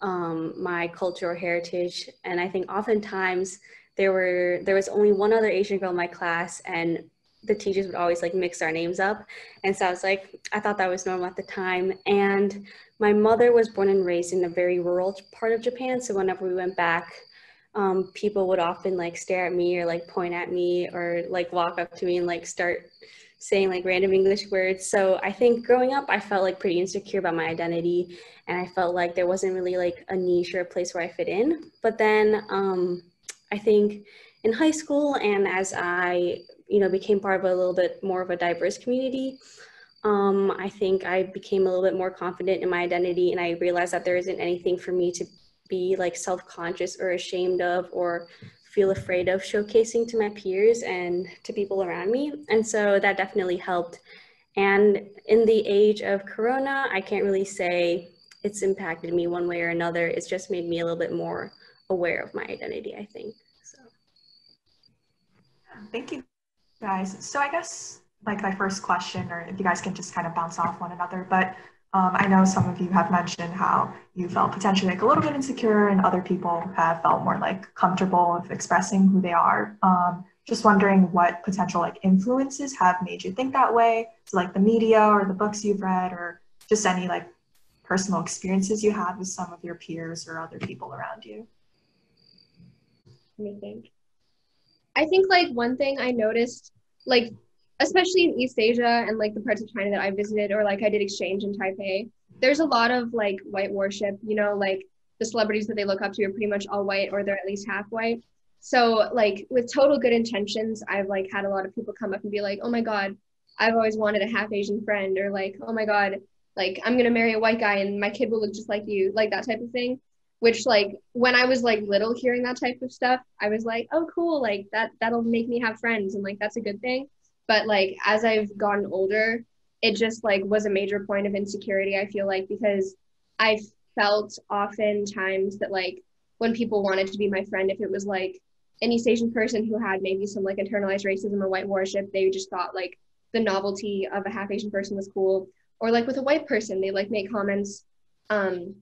um, my culture or heritage. And I think oftentimes there were there was only one other Asian girl in my class, and the teachers would always like mix our names up. And so I was like, I thought that was normal at the time. And my mother was born and raised in a very rural part of Japan. So whenever we went back, um, people would often like stare at me or like point at me or like walk up to me and like start saying like random English words. So I think growing up, I felt like pretty insecure about my identity. And I felt like there wasn't really like a niche or a place where I fit in. But then um, I think in high school and as I, you know, became part of a little bit more of a diverse community, um, I think I became a little bit more confident in my identity and I realized that there isn't anything for me to be like self-conscious or ashamed of or feel afraid of showcasing to my peers and to people around me. And so that definitely helped. And in the age of Corona, I can't really say it's impacted me one way or another. It's just made me a little bit more aware of my identity, I think. So thank you guys. So I guess like my first question, or if you guys can just kind of bounce off one another, but um, I know some of you have mentioned how you felt potentially like a little bit insecure, and other people have felt more like comfortable with expressing who they are. Um, just wondering what potential like influences have made you think that way. So like the media or the books you've read, or just any like personal experiences you had with some of your peers or other people around you. Let me think. I think like one thing I noticed, like especially in East Asia and like the parts of China that I visited or like I did exchange in Taipei, there's a lot of like white worship, you know, like the celebrities that they look up to are pretty much all white or they're at least half white. So like with total good intentions, I've like had a lot of people come up and be like, "Oh my god, I've always wanted a half Asian friend," or like, "Oh my god, like I'm gonna marry a white guy and my kid will look just like you," like that type of thing which like when i was like little hearing that type of stuff i was like oh cool like that that'll make me have friends and like that's a good thing. But like as i've gotten older it just like was a major point of insecurity i feel like because i felt oftentimes that like when people wanted to be my friend if it was like an east asian person who had maybe some like internalized racism or white worship they just thought like the novelty of a half asian person was cool. Or like with a white person they like make comments um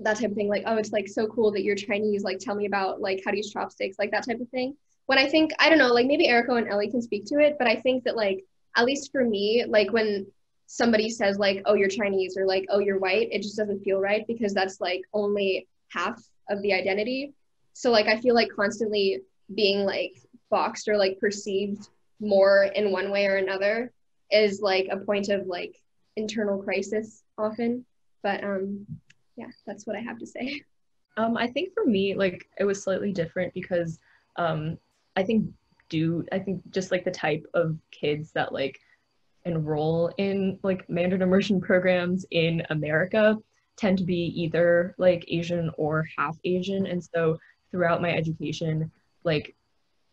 that type of thing like oh it's like so cool that you're chinese like tell me about like how to use chopsticks like that type of thing when i think i don't know like maybe erica and ellie can speak to it but i think that like at least for me like when somebody says like oh you're chinese or like oh you're white it just doesn't feel right because that's like only half of the identity so like i feel like constantly being like boxed or like perceived more in one way or another is like a point of like internal crisis often. But um, yeah, that's what I have to say. Um, I think for me, like it was slightly different because um, I think do I think just like the type of kids that like enroll in like Mandarin immersion programs in America tend to be either like Asian or half Asian, and so throughout my education, like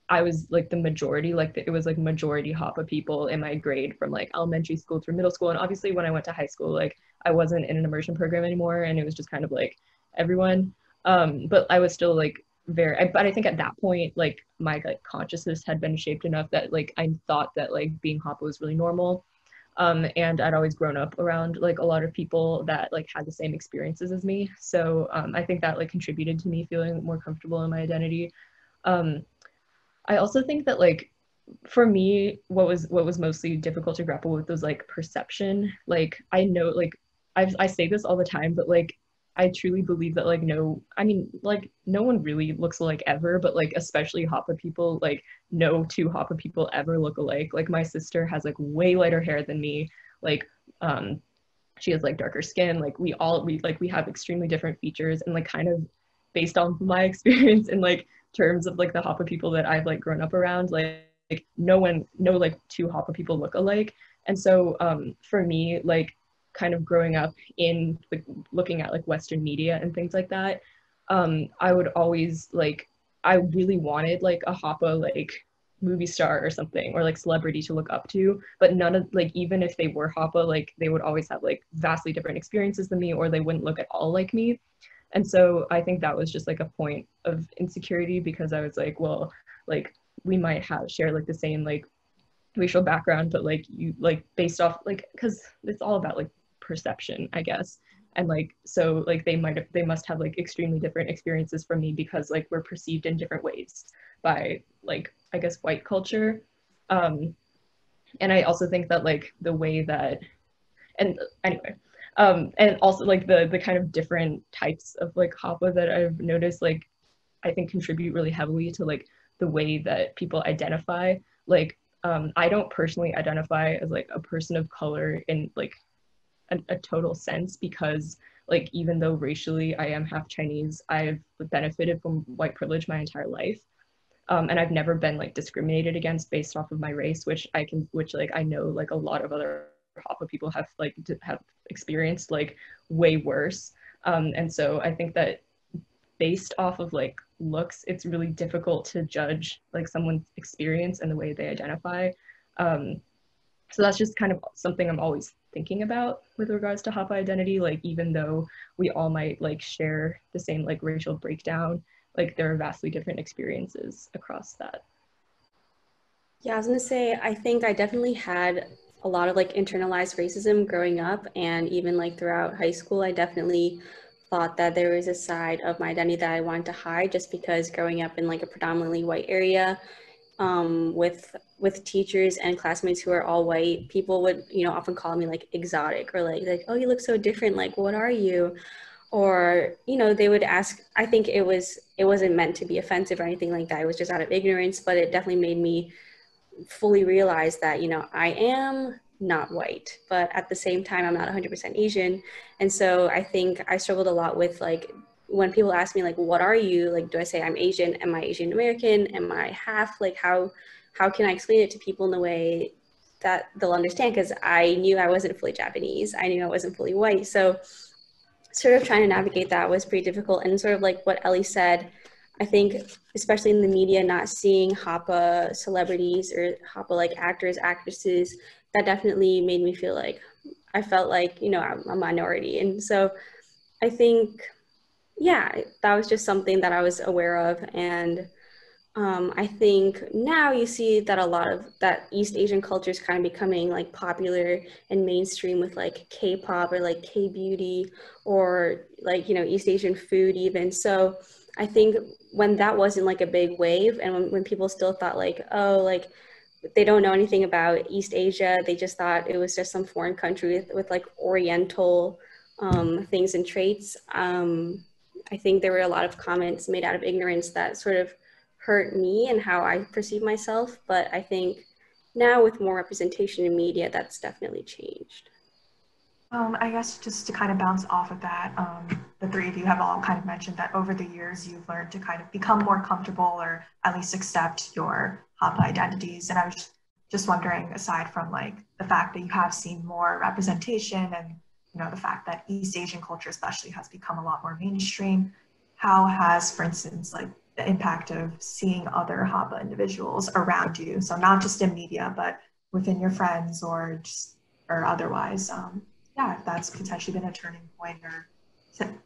I was like the majority, like it was like majority Hapa people in my grade from like elementary school through middle school. And obviously when I went to high school, like I wasn't in an immersion program anymore and it was just kind of like everyone. Um, but I was still like very, I, but I think at that point, like my like consciousness had been shaped enough that like I thought that like being Hapa was really normal. Um, and I'd always grown up around like a lot of people that like had the same experiences as me. So um, I think that like contributed to me feeling more comfortable in my identity. Um, I also think that like for me, what was what was mostly difficult to grapple with was like perception. Like I know like I I say this all the time, but like I truly believe that like no, I mean like no one really looks alike ever, but like especially Hapa people, like no two Hapa people ever look alike. Like my sister has like way lighter hair than me. Like um she has like darker skin. Like we all we like we have extremely different features and like kind of based on my experience and like terms of like the Hapa people that I've like grown up around, like, like no one, no like two Hapa people look alike. And so um, for me, like kind of growing up in like looking at like Western media and things like that, um, I would always like, I really wanted like a Hapa like movie star or something or like celebrity to look up to but none of like even if they were hapa like they would always have like vastly different experiences than me or they wouldn't look at all like me. And so i think that was just like a point of insecurity because i was like well like we might have share like the same like racial background but like you like based off like because it's all about like perception i guess and like so like they might have they must have like extremely different experiences from me because like we're perceived in different ways by like i guess white culture um and i also think that like the way that and anyway um, and also like the the kind of different types of like hapa that I've noticed like I think contribute really heavily to like the way that people identify. Like um, I don't personally identify as like a person of color in like a, a total sense because like even though racially I am half Chinese, I've benefited from white privilege my entire life. Um, and I've never been like discriminated against based off of my race, which I can, which like I know like a lot of other Hapa people have like have experienced like way worse. Um, and so I think that based off of like looks, it's really difficult to judge like someone's experience and the way they identify. Um, so that's just kind of something I'm always thinking about with regards to Hapa identity. Like even though we all might like share the same like racial breakdown, like there are vastly different experiences across that. Yeah, I was gonna say, I think I definitely had a lot of like internalized racism growing up and even like throughout high school i definitely thought that there was a side of my identity that i wanted to hide just because growing up in like a predominantly white area um, with with teachers and classmates who are all white people would you know often call me like exotic or like like oh you look so different. Like what are you? Or you know they would ask i think it was it wasn't meant to be offensive or anything like that. It was just out of ignorance but it definitely made me fully realize that you know I am not white, but at the same time I'm not 100% Asian, and so I think I struggled a lot with like when people ask me like what are you like do I say I'm Asian? Am I Asian American? Am I half? Like how how can I explain it to people in a way that they'll understand? Because I knew I wasn't fully Japanese, I knew I wasn't fully white, so sort of trying to navigate that was pretty difficult. And sort of like what Ellie said, I think, especially in the media, not seeing Hapa celebrities or Hapa like actors, actresses, that definitely made me feel like I felt like, you know, I'm a minority. And so I think, yeah, that was just something that I was aware of. And um, I think now you see that a lot of that East Asian culture is kind of becoming like popular and mainstream with like K-pop or like K-beauty or like, you know, East Asian food even. So I think when that wasn't like a big wave and when, when people still thought like, oh, like they don't know anything about East Asia, they just thought it was just some foreign country with, with like Oriental um, things and traits. Um, I think there were a lot of comments made out of ignorance that sort of hurt me and how I perceive myself. But I think now with more representation in media, that's definitely changed. Um, I guess just to kind of bounce off of that, um, the three of you have all kind of mentioned that over the years you've learned to kind of become more comfortable or at least accept your HAPA identities. And I was just wondering, aside from like the fact that you have seen more representation and you know the fact that East Asian culture especially has become a lot more mainstream, how has, for instance, like the impact of seeing other HAPA individuals around you, so not just in media, but within your friends or just or otherwise, um, yeah, if that's potentially been a turning point or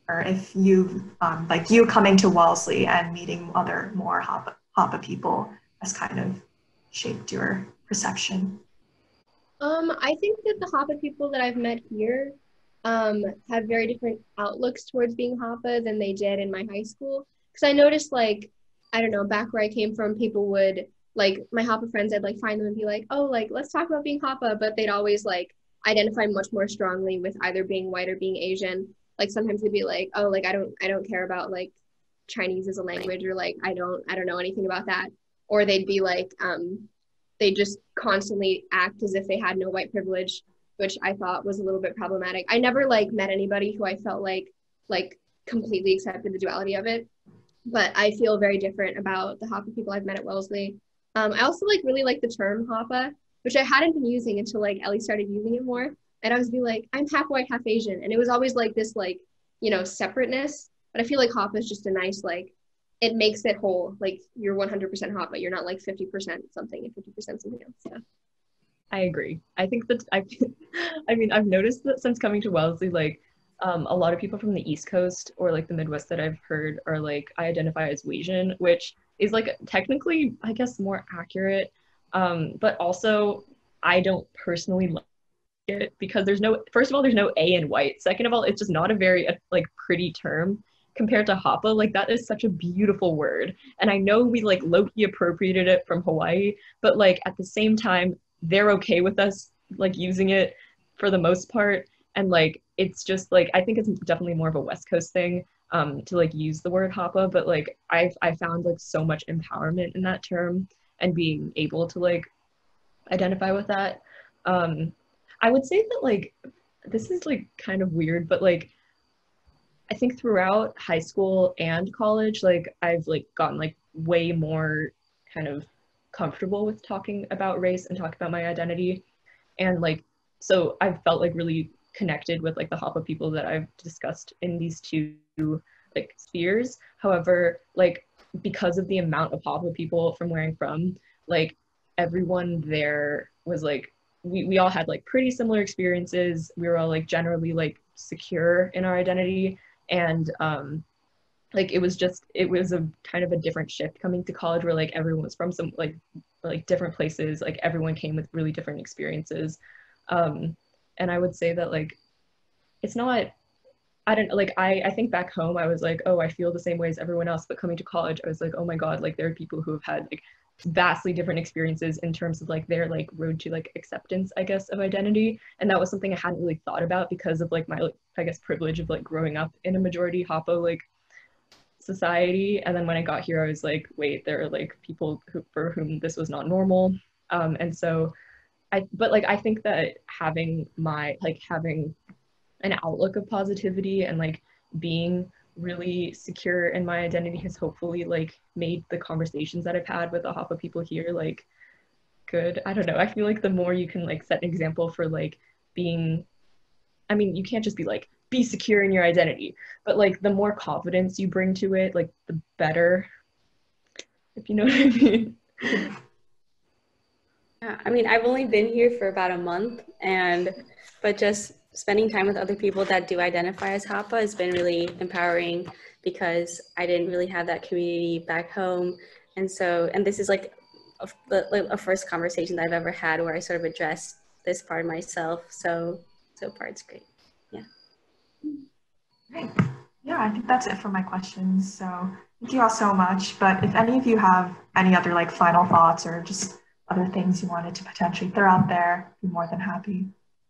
or if you um, like you coming to Wellesley and meeting other more HAPA, HAPA people has kind of shaped your perception. Um, I think that the HAPA people that I've met here um, have very different outlooks towards being HAPA than they did in my high school. Because I noticed, like, I don't know, back where I came from, people would like my HAPA friends. I'd like find them and be like, "Oh, like let's talk about being HAPA," but they'd always like identify much more strongly with either being white or being Asian. Like sometimes they'd be like, oh, like I don't I don't care about like Chinese as a language or like I don't I don't know anything about that. Or they'd be like, um, they just constantly act as if they had no white privilege, which I thought was a little bit problematic. I never like met anybody who I felt like like completely accepted the duality of it. But I feel very different about the HAPA people I've met at Wellesley. Um, I also like really like the term HAPA which I hadn't been using until like Ellie started using it more. And I was be like, I'm half white, half Asian. And it was always like this like, you know, separateness. But I feel like HAPA is just a nice like it makes it whole. Like you're 100% HAPA. You're not like 50% something and 50% something else. I agree. I think that I, I mean, I've noticed that since coming to Wellesley, like um, a lot of people from the East Coast or like the Midwest that I've heard are like, I identify as Asian, which is like technically, I guess, more accurate um, but also, I don't personally like it because there's no, first of all, there's no A in white. Second of all, it's just not a very uh, like pretty term compared to Hapa. Like that is such a beautiful word. And I know we like low-key appropriated it from Hawaii, but like at the same time, they're okay with us like using it for the most part. And like it's just like I think it's definitely more of a West Coast thing um, to like use the word Hapa, but like I've I found like so much empowerment in that term and being able to like identify with that. Um, I would say that like this is like kind of weird, but like I think throughout high school and college, like I've like gotten like way more kind of comfortable with talking about race and talking about my identity. And like so I've felt like really connected with like the Hapa people that I've discussed in these two like spheres. However, like because of the amount of Hapa people from where I'm from, like everyone there was like we, we all had like pretty similar experiences. We were all like generally like secure in our identity and um like it was just it was a kind of a different shift coming to college where like everyone was from some like like different places like everyone came with really different experiences um and i would say that like it's not I don't know, like I I think back home I was like, oh, I feel the same way as everyone else. But coming to college, I was like, oh my god, like there are people who have had like vastly different experiences in terms of like their like road to like acceptance, I guess, of identity. And that was something I hadn't really thought about because of like my like I guess privilege of like growing up in a majority Hapa like society. And then when I got here, I was like, wait, there are like people who, for whom this was not normal. Um, and so I but like I think that having my like having an outlook of positivity and like being really secure in my identity has hopefully like made the conversations that I've had with the Hapa people here like good. I don't know. I feel like the more you can like set an example for like being I mean, you can't just be like be secure in your identity, but like the more confidence you bring to it, like the better. If you know what I mean. Yeah, I mean, I've only been here for about a month and but just spending time with other people that do identify as Hapa has been really empowering because I didn't really have that community back home. And so, and this is like a, a first conversation that I've ever had where I sort of addressed this part of myself. So, so far it's great. Yeah. Great. Yeah, I think that's it for my questions. So thank you all so much. But if any of you have any other like final thoughts or just other things you wanted to potentially throw out there, be more than happy.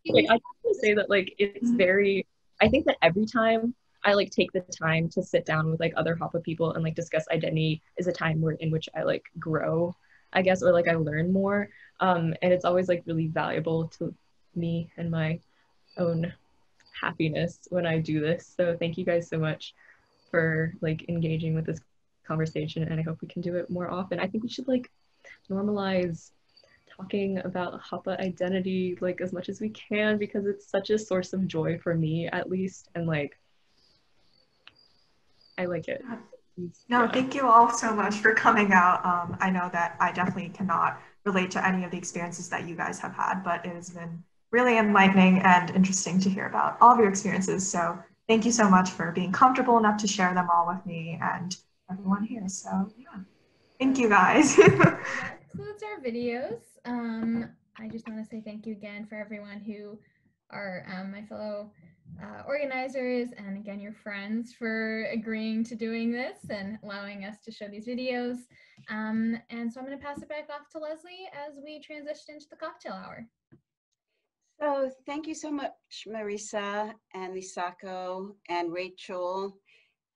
Like, I to say that like it's mm-hmm. very. I think that every time I like take the time to sit down with like other Hapa people and like discuss identity is a time where in which I like grow I guess, or like I learn more. Um, and it's always like really valuable to me and my own happiness when I do this. So thank you guys so much for like engaging with this conversation and I hope we can do it more often. I think we should like normalize talking about Hapa identity like as much as we can because it's such a source of joy for me at least and like I like it. No, yeah. thank you all so much for coming out. Um, I know that I definitely cannot relate to any of the experiences that you guys have had, but it has been really enlightening and interesting to hear about all of your experiences. So thank you so much for being comfortable enough to share them all with me and everyone here. So yeah, thank you guys. that concludes our videos. Um, I just want to say thank you again for everyone who are um, my fellow uh, organizers and again your friends for agreeing to doing this and allowing us to show these videos. Um, and so I'm going to pass it back off to Leslie as we transition into the cocktail hour. So thank you so much, Marisa and Asako and Rachel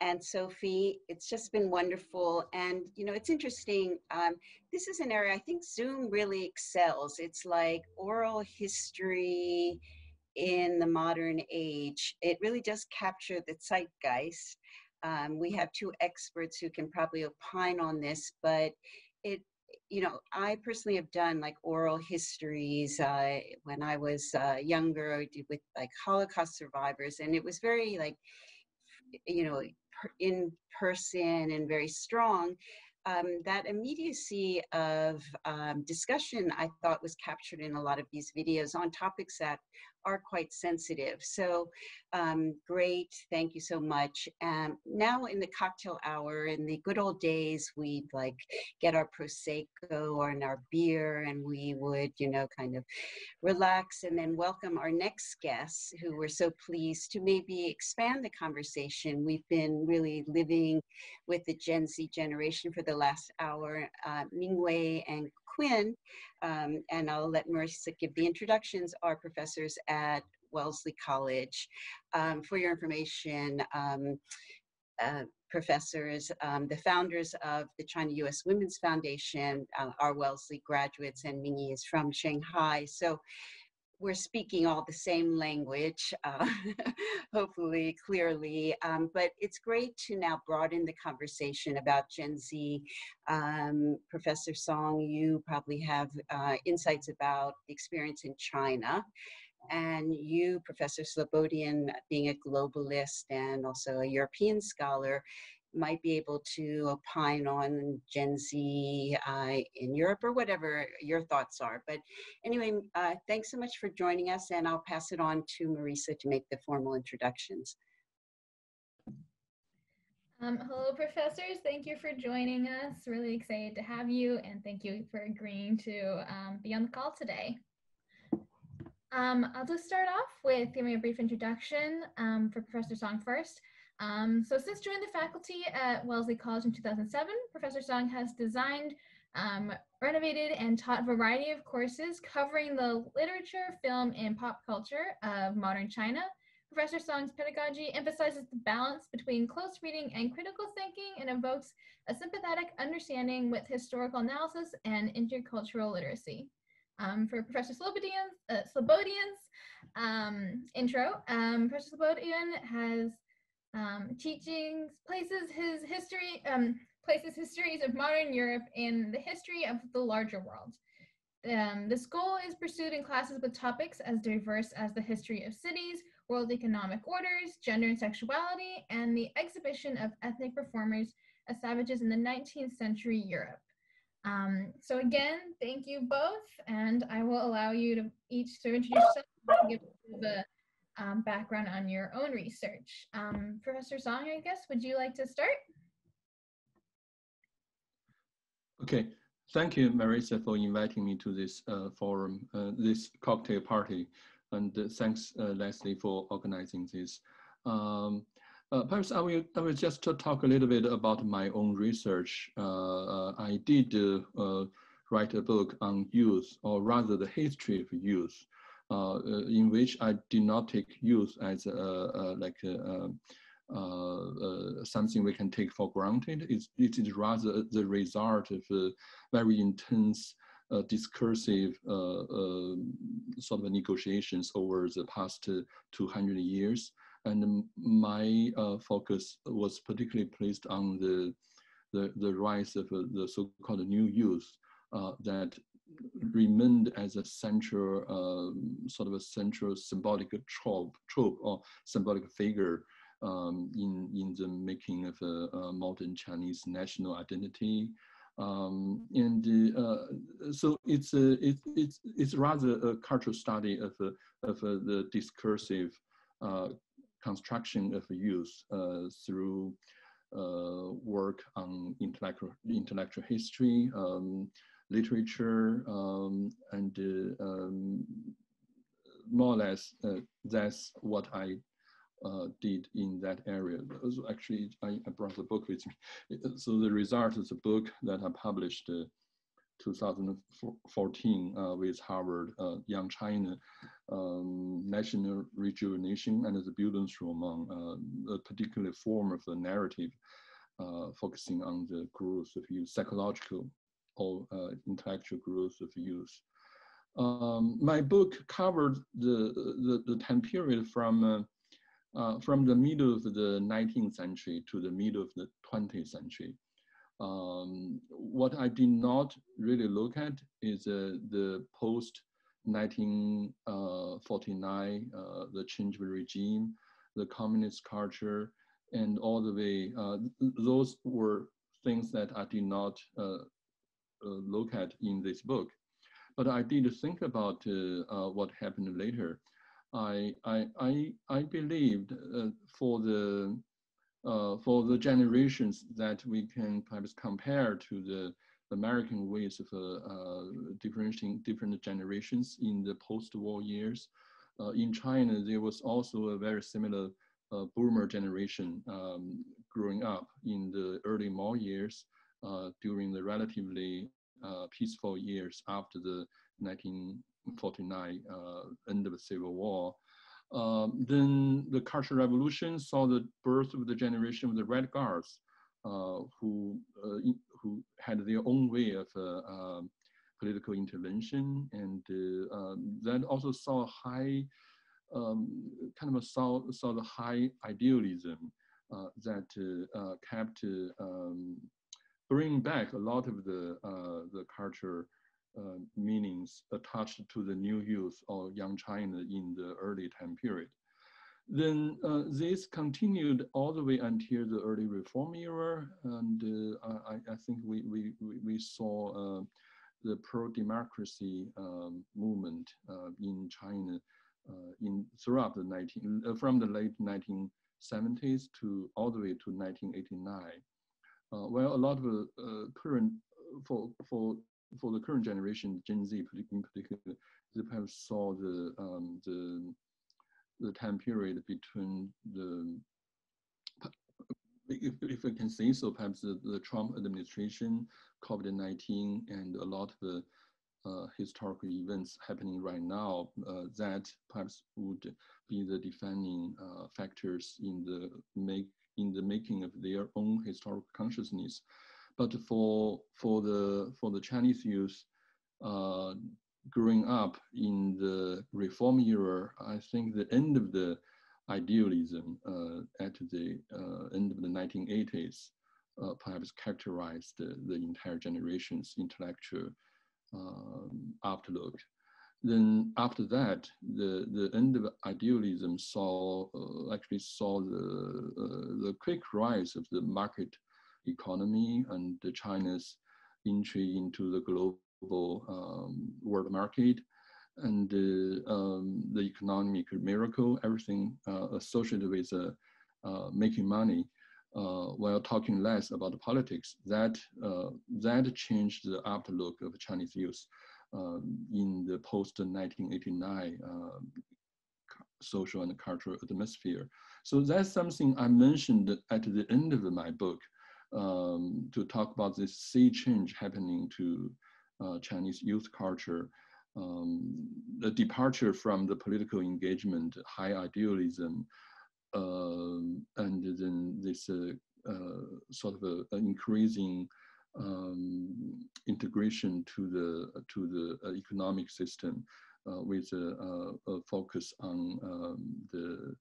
and Sophie. It's just been wonderful. And, you know, it's interesting. Um, this is an area I think Zoom really excels. It's like oral history in the modern age. It really does capture the zeitgeist. Um, we have two experts who can probably opine on this, but it you know, I personally have done like oral histories uh, when I was uh, younger with like Holocaust survivors, and it was very like, you know, in person and very strong. Um, that immediacy of um, discussion I thought was captured in a lot of these videos on topics that are quite sensitive. So um, great, thank you so much. Um, now in the cocktail hour, in the good old days, we'd like get our Prosecco or our beer and we would, you know, kind of relax and then welcome our next guests who we're so pleased to maybe expand the conversation. We've been really living with the Gen Z generation for the last hour. Uh, Mingwei and Quinn, um, and I'll let Marisa give the introductions, are professors at Wellesley College. Um, for your information, um, uh, professors, um, the founders of the China U.S. Women's Foundation uh, are Wellesley graduates, and Mingwei is from Shanghai. So we're speaking all the same language, uh, hopefully clearly. Um, but it's great to now broaden the conversation about Gen Z. Um, Professor Song, you probably have uh, insights about the experience in China. And you, Professor Slobodian, being a globalist and also a European scholar, might be able to opine on Gen Z uh, in Europe or whatever your thoughts are. But anyway, uh, thanks so much for joining us, and I'll pass it on to Marisa to make the formal introductions. Um, hello, professors. Thank you for joining us. Really excited to have you, and thank you for agreeing to um, be on the call today. Um, I'll just start off with giving a brief introduction um, for Professor Song first. Um, so since joining the faculty at Wellesley College in 2007, Professor Song has designed, um, renovated, and taught a variety of courses covering the literature, film, and pop culture of modern China. Professor Song's pedagogy emphasizes the balance between close reading and critical thinking and evokes a sympathetic understanding with historical analysis and intercultural literacy. Um, for Professor Slobodian's, uh, Slobodian's um, intro, um, Professor Slobodian has um, teachings, places his history, um, places histories of modern Europe in the history of the larger world. Um, the school is pursued in classes with topics as diverse as the history of cities, world economic orders, gender and sexuality, and the exhibition of ethnic performers as savages in the 19th century Europe. Um, so again, thank you both, and I will allow you to each to introduce yourself and give um, background on your own research. Um, Professor Song, I guess, would you like to start? Okay, thank you, Marisa, for inviting me to this uh, forum, uh, this cocktail party, and uh, thanks, uh, Leslie, for organizing this. Um, uh, perhaps I will, I will just talk a little bit about my own research. Uh, I did write a book on youth, or rather the history of youth. Uh, uh, in which I did not take youth as a, a like a, uh, uh, something we can take for granted. It's, it is rather the result of uh, very intense uh, discursive uh, uh, sort of negotiations over the past 200 years. And my focus was particularly placed on the, the, the rise of the so-called new youth that remained as a central, uh, sort of a central symbolic trope, trope or symbolic figure um, in, in the making of a, a modern Chinese national identity. Um, and uh, so it's a, it, it's it's rather a cultural study of a, of a, the discursive uh, construction of youth uh, through uh, work on intellectual intellectual history, um, literature, um, and uh, um, more or less uh, that's what I uh, did in that area. So actually, I, I, brought the book with me. So the result is a book that I published uh, 2014 uh, with Harvard, uh, Young China, um, National Rejuvenation and the Bildungsroman, uh, a particular form of the narrative uh, focusing on the growth of youth, psychological or intellectual growth of youth. Um, my book covered the, the, the time period from uh, from the middle of the 19th century to the middle of the 20th century. Um, what I did not really look at is uh, the post 1949, uh, uh, the change of regime, the communist culture, and all the way, uh, those were things that I did not uh, look at in this book. But I did think about what happened later. I I I, I believed uh, for the uh, for the generations that we can perhaps compare to the American ways of uh, uh differentiating different generations in the post-war years. Uh, in China, there was also a very similar uh, boomer generation um, growing up in the early Mao years during the relatively peaceful years after the 1949 uh, end of the Civil War. Um, then the Cultural Revolution saw the birth of the generation of the Red Guards, uh, who uh, who had their own way of uh, um, political intervention, and uh, um, that also saw a high, um, kind of a saw saw the high idealism uh, that kept um, bringing back a lot of the the culture uh, meanings attached to the new youth or young China in the early time period. Then uh, this continued all the way until the early reform era, and uh, I, I, think we, we, we saw uh, the pro-democracy um, movement uh, in China in throughout the 19, from the late 1970s to all the way to 1989. Well, a lot of current for for for the current generation, Gen Z in particular, they perhaps saw the um, the the time period between the if, if we can say so, perhaps the, the Trump administration, COVID-19, and a lot of the uh, historical events happening right now, uh, that perhaps would be the defining uh, factors in the make in the making of their own historical consciousness. But for for the for the Chinese youth uh, growing up in the reform era, I think the end of the idealism uh, at the uh, end of the 1980s uh, perhaps characterized the, the, entire generation's intellectual um, outlook. Then after that, the, the end of idealism saw uh, actually saw the, uh, the quick rise of the market economy and China's entry into the global um, world market and uh, um, the economic miracle, everything uh, associated with uh, uh making money, while talking less about politics, that, that changed the outlook of Chinese youth in the post-1989 social and cultural atmosphere. So that's something I mentioned at the end of my book um, to talk about this sea change happening to uh, Chinese youth culture, um, the departure from the political engagement, high idealism, um, and then this uh, uh, sort of a, an increasing um, integration to the to the uh, economic system uh, with a, a, focus on um, the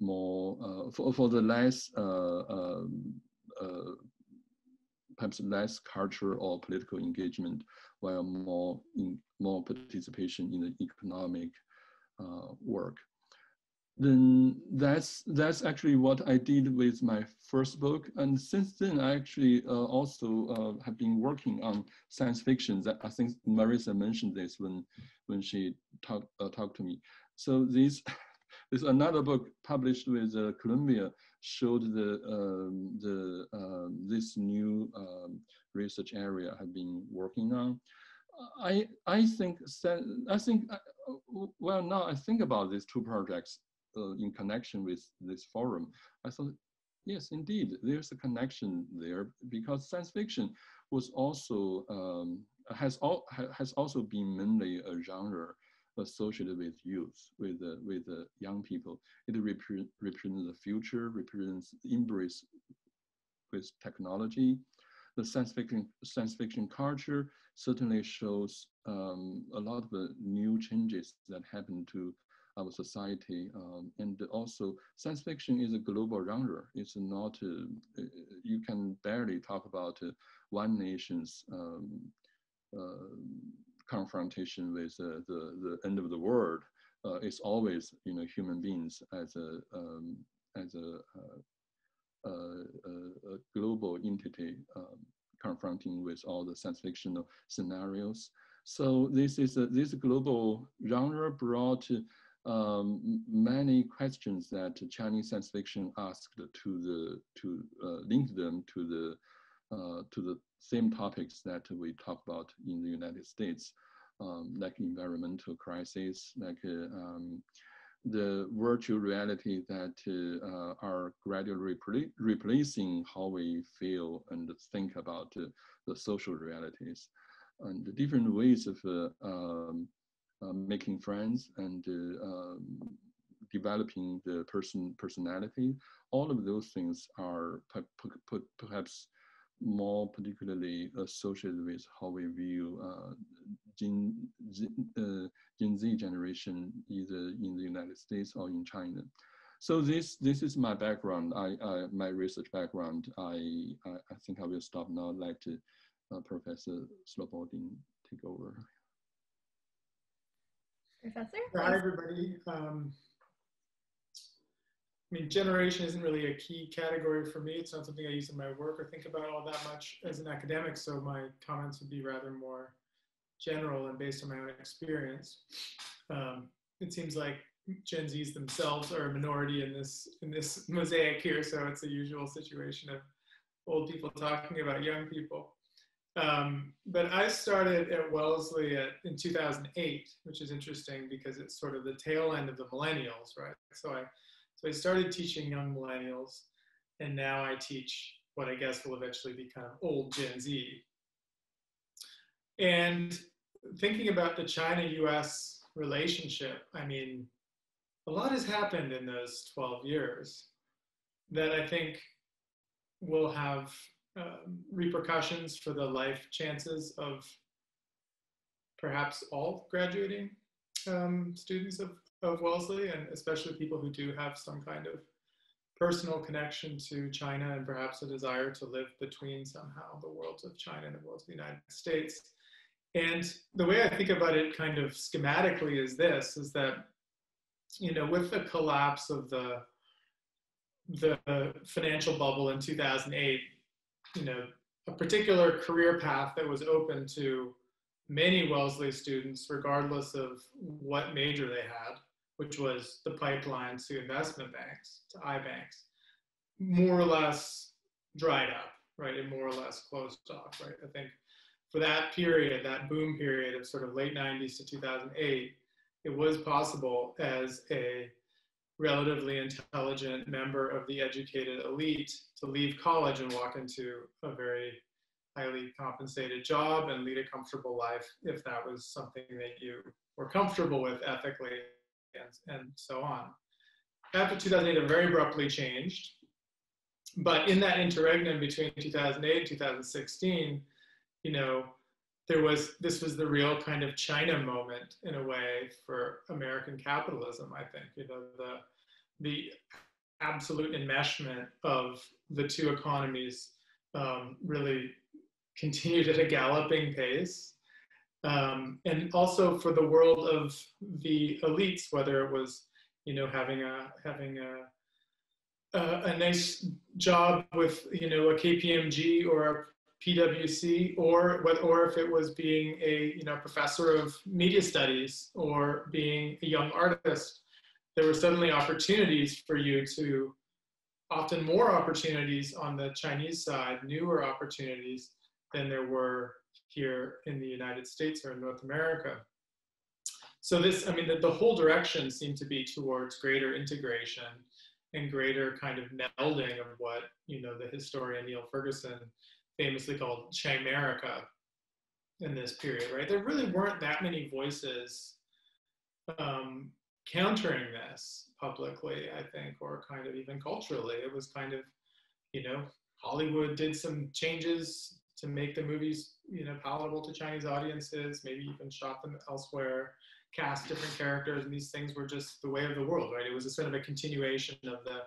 more uh, for, for the less perhaps less cultural or political engagement, while more in more participation in the economic uh, work. Then that's that's actually what I did with my first book, and since then I actually uh, also uh, have been working on science fiction. That I think Marisa mentioned this when when she talked uh, talked to me. So this there's another book published with uh, Columbia showed the um, the um, this new um, research area I've been working on. I I think I think uh, well now I think about these two projects in connection with this forum. I thought yes indeed there's a connection there because science fiction was also um, has all has also been mainly a genre associated with youth, with uh, with uh, young people. It repre represents the future, represents embrace with technology. The science fiction science fiction culture certainly shows um, a lot of uh, new changes that happen to our society, um, and also science fiction is a global genre. It's not uh, you can barely talk about uh, one nation's um, uh, confrontation with uh, the, the end of the world, uh, it's always you know human beings as a um, as a, uh, a, a, global entity um, confronting with all the science fictional scenarios. So this is a, this global genre brought um, many questions that Chinese science fiction asked to the to uh, link them to the uh, to the same topics that we talk about in the United States, um, like environmental crisis, like uh, um, the virtual reality that uh, are gradually repl replacing how we feel and think about uh, the social realities. And the different ways of uh, um, making friends and um, developing the person personality. All of those things are put perhaps more particularly associated with how we view uh, Gen, Z, uh, Gen Z generation either in the United States or in China. So this this is my background. I, I my research background. I, I, I think I will stop now. I'd like to uh, Professor Slobodian take over. Professor. Hi everybody. Um, I mean, generation isn't really a key category for me. It's not something I use in my work or think about all that much as an academic. So my comments would be rather more general and based on my own experience. Um, it seems like Gen Zs themselves are a minority in this in this mosaic here. So it's a usual situation of old people talking about young people. Um, but I started at Wellesley at, in 2008, which is interesting because it's sort of the tail end of the millennials, right? So I so I started teaching young millennials, and now I teach what I guess will eventually be kind of old Gen Z. And thinking about the China US relationship, I mean, a lot has happened in those 12 years that I think will have um, repercussions for the life chances of perhaps all graduating um, students of of Wellesley, and especially people who do have some kind of personal connection to China and perhaps a desire to live between somehow the worlds of China and the worlds of the United States. And the way I think about it kind of schematically is this, is that, you know, with the collapse of the, the financial bubble in 2008, you know, a particular career path that was open to many Wellesley students, regardless of what major they had, which was the pipeline to investment banks, to iBanks, more or less dried up, right? And more or less closed off, right? I think for that period, that boom period of sort of late 90s to 2008, it was possible as a relatively intelligent member of the educated elite to leave college and walk into a very highly compensated job and lead a comfortable life if that was something that you were comfortable with ethically and, and so on. after 2008, it very abruptly changed. But in that interregnum between 2008 and 2016, you know, there was this was the real kind of China moment in a way for American capitalism. I think you know the the absolute enmeshment of the two economies um, really continued at a galloping pace. Um, and also for the world of the elites, whether it was, you know, having a having a a, a nice job with, you know, a KPMG or a PwC, or or if it was being a you know professor of media studies or being a young artist, there were suddenly opportunities for you to, often more opportunities on the Chinese side, newer opportunities than there were here in the United States or in North America. So this, I mean, the, the whole direction seemed to be towards greater integration and greater kind of melding of what, you know, the historian Niall Ferguson famously called Chimerica in this period, right? There really weren't that many voices um, countering this publicly, I think, or kind of even culturally. It was kind of, you know, Hollywood did some changes to make the movies, you know, palatable to Chinese audiences, maybe even shot them elsewhere, cast different characters, and these things were just the way of the world, right? It was a sort of a continuation of the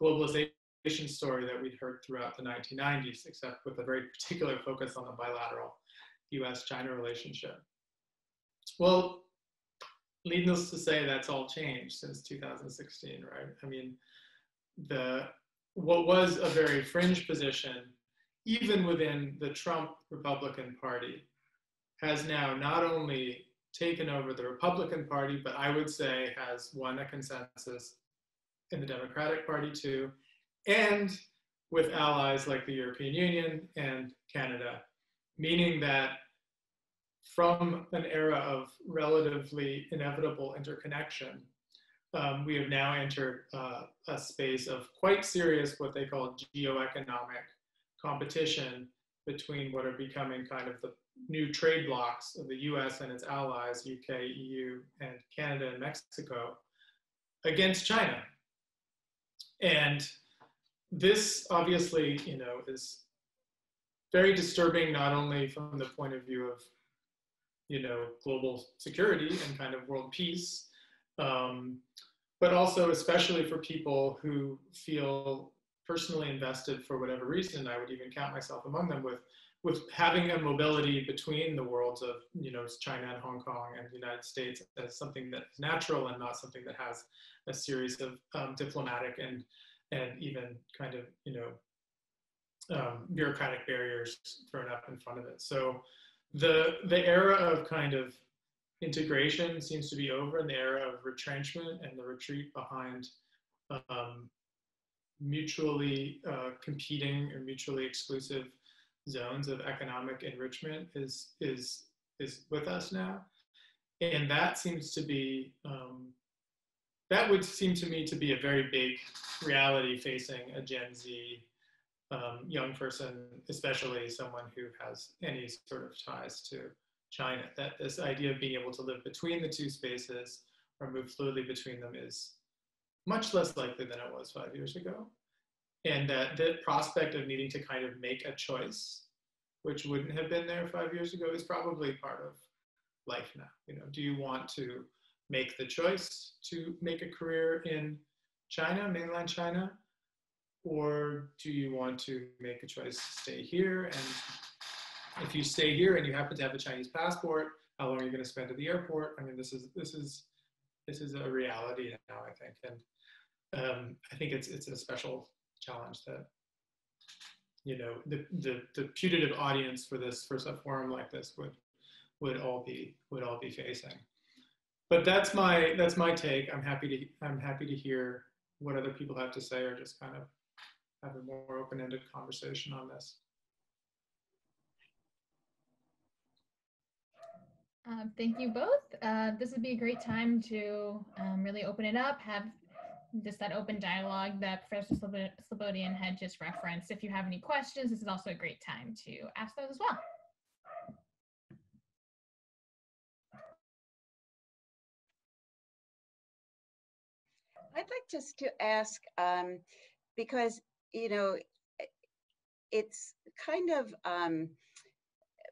globalization story that we'd heard throughout the 1990s, except with a very particular focus on the bilateral US-China relationship. Well, needless to say, that's all changed since 2016, right? I mean, the what was a very fringe position, even within the Trump Republican Party, has now not only taken over the Republican Party, but I would say has won a consensus in the Democratic Party too, and with allies like the European Union and Canada, meaning that from an era of relatively inevitable interconnection, um, we have now entered uh, a space of quite serious, what they call geoeconomic competition between what are becoming kind of the new trade blocs of the US and its allies, UK, EU, and Canada and Mexico, against China. And this obviously, you know, is very disturbing, not only from the point of view of you know, global security and kind of world peace, um, but also especially for people who feel personally invested for whatever reason. I would even count myself among them with with having a mobility between the worlds of you know China and Hong Kong and the United States as something that is natural and not something that has a series of um, diplomatic and and even kind of you know um, bureaucratic barriers thrown up in front of it. So the the era of kind of integration seems to be over and the era of retrenchment and the retreat behind um, mutually uh, competing or mutually exclusive zones of economic enrichment is is is with us now and that seems to be um, that would seem to me to be a very big reality facing a gen z um, young person, especially someone who has any sort of ties to China, that this idea of being able to live between the two spaces or move fluidly between them is much less likely than it was five years ago. And that the prospect of needing to kind of make a choice, which wouldn't have been there five years ago, is probably part of life now. You know, do you want to make the choice to make a career in China, mainland China, or do you want to make a choice to stay here? And if you stay here and you happen to have a Chinese passport, how long are you going to spend at the airport? I mean, this is this is this is a reality now, I think, and um, I think it's it's a special challenge that you know the, the the putative audience for this for a forum like this would would all be would all be facing. But that's my that's my take. I'm happy to I'm happy to hear what other people have to say or just kind of have a more open-ended conversation on this. Uh, thank you both. Uh, this would be a great time to um, really open it up, have just that open dialogue that Professor Slobodian had just referenced. If you have any questions, this is also a great time to ask those as well. I'd like just to ask, um, because, you know, it's kind of, um,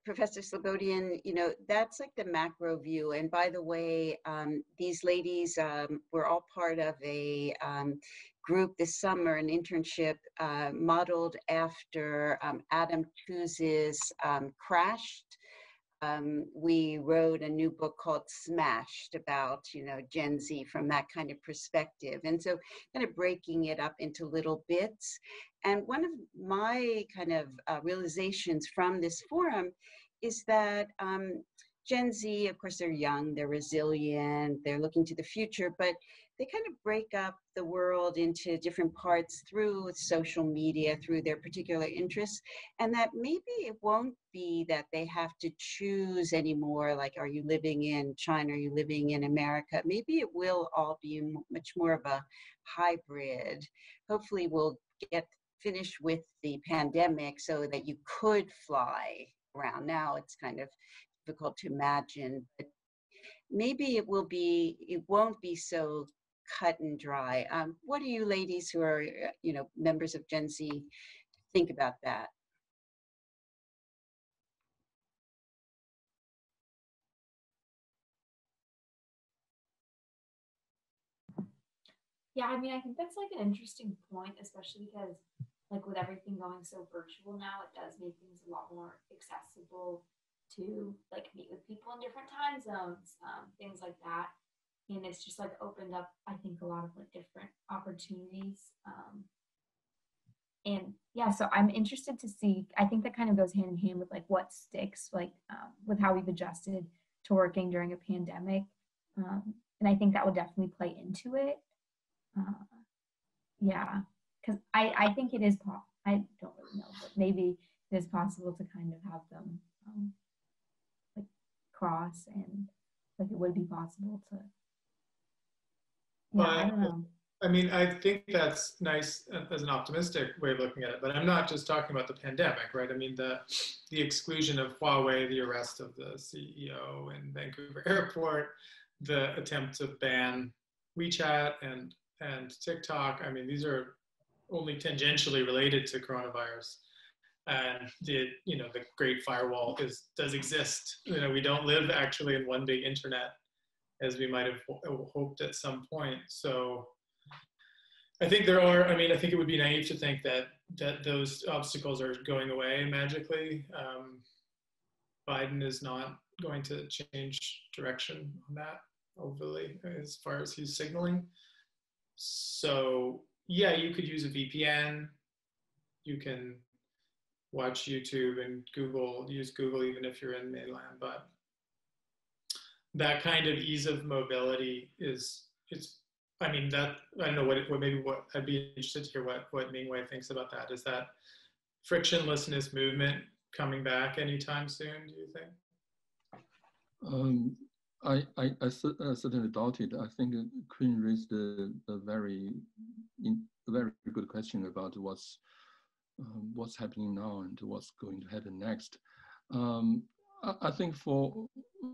Professor Slobodian, you know, that's like the macro view. And by the way, um, these ladies um, were all part of a um, group this summer, an internship uh, modeled after um, Adam Tooze's um, Crashed um, we wrote a new book called Smashed about, you know, Gen Z from that kind of perspective. And so kind of breaking it up into little bits. And one of my kind of uh, realizations from this forum is that um, Gen Z, of course, they're young, they're resilient, they're looking to the future, but they kind of break up the world into different parts through social media, through their particular interests, and that maybe it won't be that they have to choose anymore, like, are you living in China, are you living in America? Maybe it will all be much more of a hybrid. Hopefully, we'll get finished with the pandemic so that you could fly around. Now it's kind of difficult to imagine, maybe it will be, it won't be so cut and dry. Um, what do you ladies who are, you know, members of Gen Z think about that? Yeah, I mean, I think that's like an interesting point, especially because, like, with everything going so virtual now, it does make things a lot more accessible to like meet with people in different time zones, um, things like that and it's just like opened up i think a lot of like different opportunities um, and yeah so i'm interested to see i think that kind of goes hand in hand with like what sticks like um, with how we've adjusted to working during a pandemic um, and i think that would definitely play into it uh, yeah because I, I think it is po- i don't really know but maybe it is possible to kind of have them um, like cross and like it would be possible to but I, I mean, I think that's nice as an optimistic way of looking at it. But I'm not just talking about the pandemic, right? I mean, the the exclusion of Huawei, the arrest of the CEO in Vancouver Airport, the attempt to ban WeChat and and TikTok. I mean, these are only tangentially related to coronavirus. And the you know the Great Firewall is does exist. You know, we don't live actually in one big internet as we might have hoped at some point. So I think there are, I mean, I think it would be naive to think that, that those obstacles are going away magically. Um, Biden is not going to change direction on that overly as far as he's signaling. So yeah, you could use a VPN. You can watch YouTube and Google, use Google even if you're in mainland, but that kind of ease of mobility is it's I mean that I don't know what what maybe what I'd be interested to hear what what Mingwei thinks about that. Is that frictionlessness movement coming back anytime soon? Do you think? Um, I, I, I uh, certainly doubt it. I think Quinn raised a, a very in, a very good question about what's um, what's happening now and what's going to happen next. Um, I think for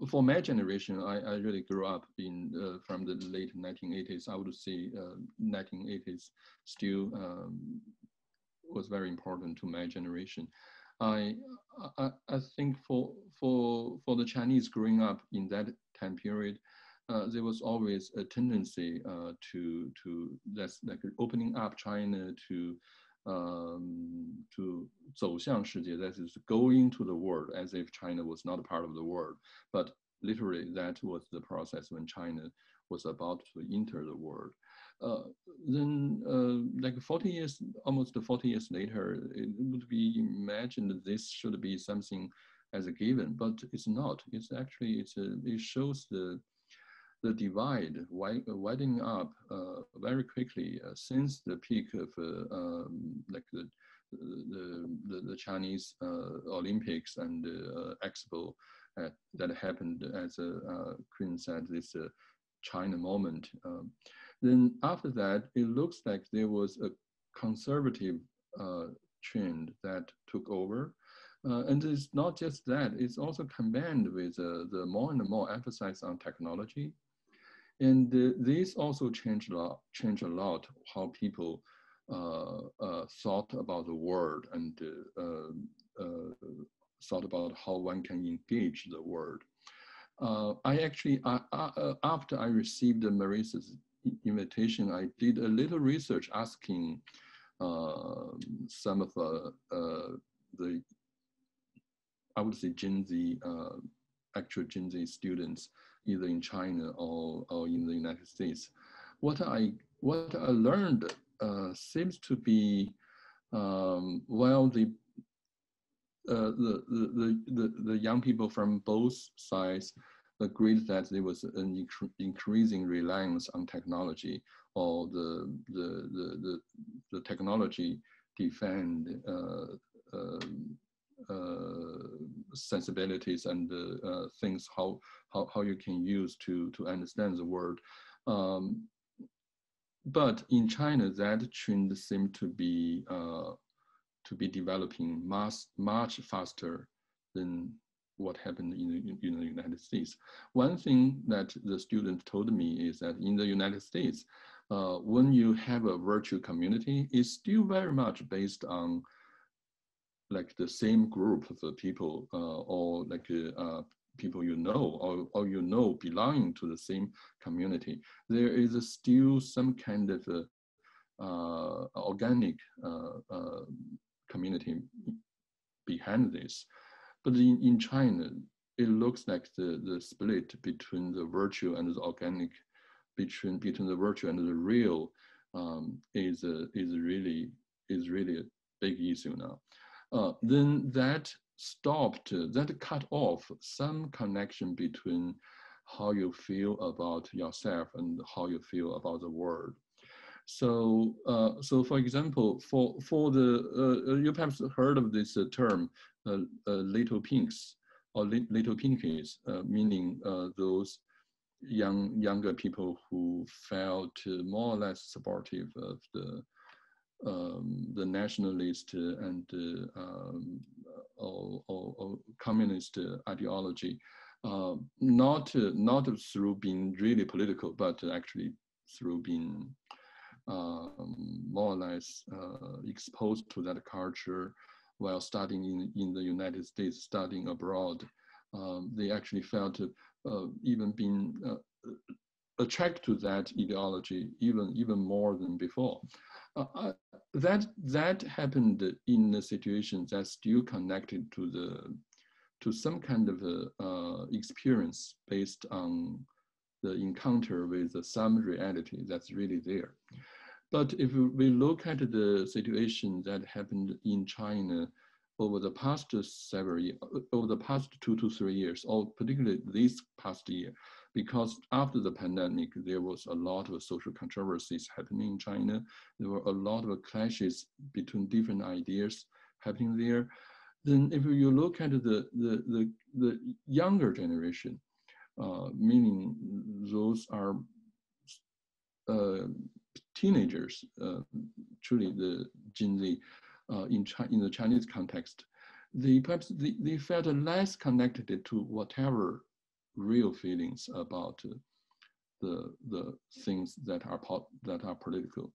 for my generation, I, I really grew up in uh, from the late 1980s. I would say uh, 1980s still um, was very important to my generation. I, I I think for for for the Chinese growing up in that time period, uh, there was always a tendency uh, to to that's like opening up China to um, to 走向世界, that is go into the world as if China was not a part of the world. But literally that was the process when China was about to enter the world. Uh, then uh, like 40 years, almost 40 years later, it would be imagined that this should be something as a given, but it's not. It's actually, it's a, it shows the the divide widening up uh, very quickly uh, since the peak of uh, um, like the the, the, the Chinese uh, Olympics and uh, Expo that happened as uh, Quinn said this China moment. Um, then after that, it looks like there was a conservative trend that took over. And it's not just that, it's also combined with the more and more emphasis on technology And uh, this also changed a lot, changed a lot how people uh, uh, thought about the world and uh, uh, thought about how one can engage the world. Uh, I actually, after I received Marisa's invitation, I did a little research asking some of the, I would say Gen Z, actual Gen Z students, either in China or, or in the United States. What I, what I learned uh, seems to be, um, well, the, uh, the, the, the, the young people from both sides agreed that there was an increasing reliance on technology or the, the, the, the, the technology defend uh, um, uh, sensibilities and uh, things how, how, how you can use to, to understand the world. Um, but in China, that trend seemed to be uh, to be developing much much faster than what happened in the, in the United States. One thing that the student told me is that in the United States, uh, when you have a virtual community, it's still very much based on like the same group of people uh, or like uh, people you know or, or you know belonging to the same community, there is still some kind of uh, organic uh, uh, community behind this. But in, in China, it looks like the, the split between the virtual and the organic, between, between the virtual and the real um, is, is, really, is really a big issue now. Uh, then that stopped, that cut off some connection between how you feel about yourself and how you feel about the world. So, uh, so for example, for for the uh, you perhaps heard of this uh, term, uh, uh, little pinks or li little pinkies, uh, meaning those young younger people who felt more or less supportive of the um, the nationalist and um, or, or, or, communist ideology, uh, not not through being really political, but actually through being um, more or less uh, exposed to that culture while studying in, in the United States, studying abroad. Um, they actually felt uh, even being uh, attracted to that ideology even even more than before. Uh, uh, that that happened in a situation that's still connected to the to some kind of a, uh, experience based on the encounter with some reality that's really there. But if we look at the situation that happened in China over the past several over the past two to three years, or particularly this past year, because after the pandemic, there was a lot of social controversies happening in China. There were a lot of clashes between different ideas happening there. Then if you look at the, the, the, the younger generation, uh, meaning those are uh, teenagers, uh, truly the Gen Z uh, in, Chi in the Chinese context, they perhaps they, they felt less connected to whatever real feelings about the the things that are that are political.